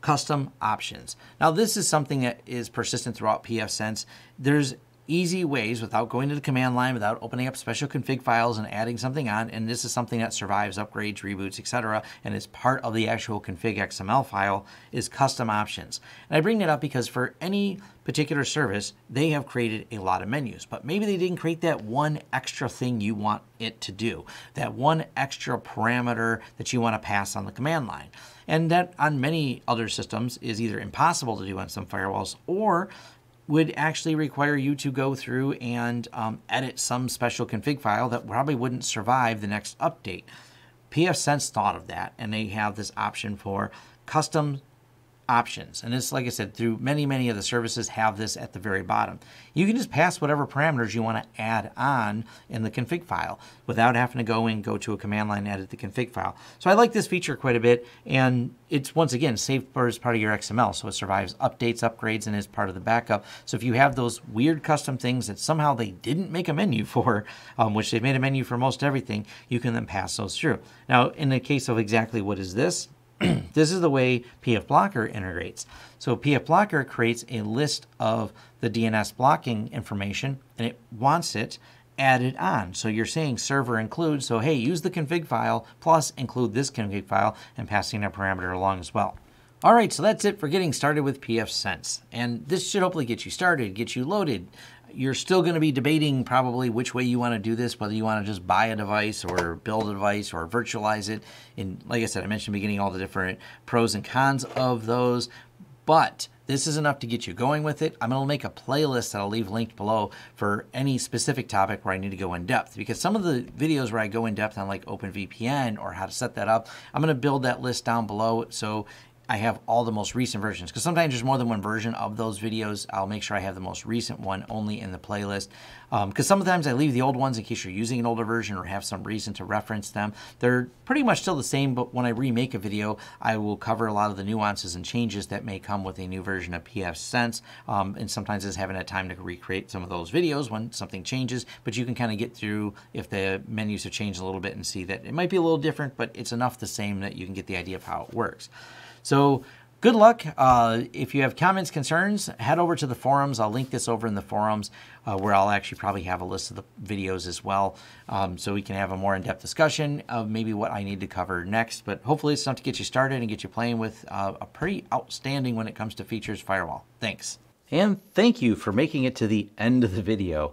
custom options. Now this is something that is persistent throughout pfSense. There's easy ways without going to the command line, without opening up special config files and adding something on. And this is something that survives upgrades, reboots, etc. And is part of the actual config XML file is custom options. And I bring that up because for any particular service, they have created a lot of menus, but maybe they didn't create that one extra thing you want it to do, that one extra parameter that you want to pass on the command line. And that on many other systems is either impossible to do on some firewalls or would actually require you to go through and um, edit some special config file that probably wouldn't survive the next update. pfSense thought of that, and they have this option for custom options. And it's like I said, through many, many of the services have this at the very bottom. You can just pass whatever parameters you want to add on in the config file without having to go and go to a command line and edit the config file. So I like this feature quite a bit. And it's once again saved as part of your XML. So it survives updates, upgrades, and is part of the backup. So if you have those weird custom things that somehow they didn't make a menu (laughs) for, um, which they've made a menu for most everything, you can then pass those through. Now, in the case of exactly what is this, (clears throat) this is the way pfBlocker integrates. So pfBlocker creates a list of the DNS blocking information and it wants it added on. So you're saying server include, so hey, use the config file plus include this config file and passing a parameter along as well. All right, so that's it for getting started with pfSense. And this should hopefully get you started, get you loaded. You're still going to be debating probably which way you want to do this, whether you want to just buy a device or build a device or virtualize it. And like I said, I mentioned beginning all the different pros and cons of those. But this is enough to get you going with it. I'm going to make a playlist that I'll leave linked below for any specific topic where I need to go in depth. Because some of the videos where I go in depth on like OpenVPN or how to set that up, I'm going to build that list down below. So I have all the most recent versions because sometimes there's more than one version of those videos. I'll make sure I have the most recent one only in the playlist because um, sometimes I leave the old ones in case you're using an older version or have some reason to reference them. They're pretty much still the same, but when I remake a video, I will cover a lot of the nuances and changes that may come with a new version of pfSense. Um, and sometimes it's having a time to recreate some of those videos when something changes, but you can kind of get through if the menus have changed a little bit and see that it might be a little different, but it's enough the same that you can get the idea of how it works. So good luck. Uh, if you have comments, concerns, head over to the forums. I'll link this over in the forums uh, where I'll actually probably have a list of the videos as well. Um, so we can have a more in-depth discussion of maybe what I need to cover next. But hopefully it's enough to get you started and get you playing with uh, a pretty outstanding when it comes to features firewall. Thanks. And thank you for making it to the end of the video.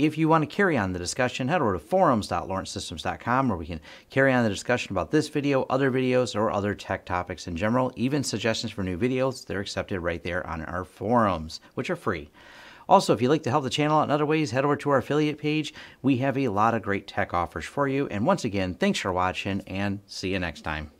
If you want to carry on the discussion, head over to forums.lawrencesystems.com where we can carry on the discussion about this video, other videos, or other tech topics in general. Even suggestions for new videos, they're accepted right there on our forums, which are free. Also, if you'd like to help the channel out in other ways, head over to our affiliate page. We have a lot of great tech offers for you. And once again, thanks for watching and see you next time.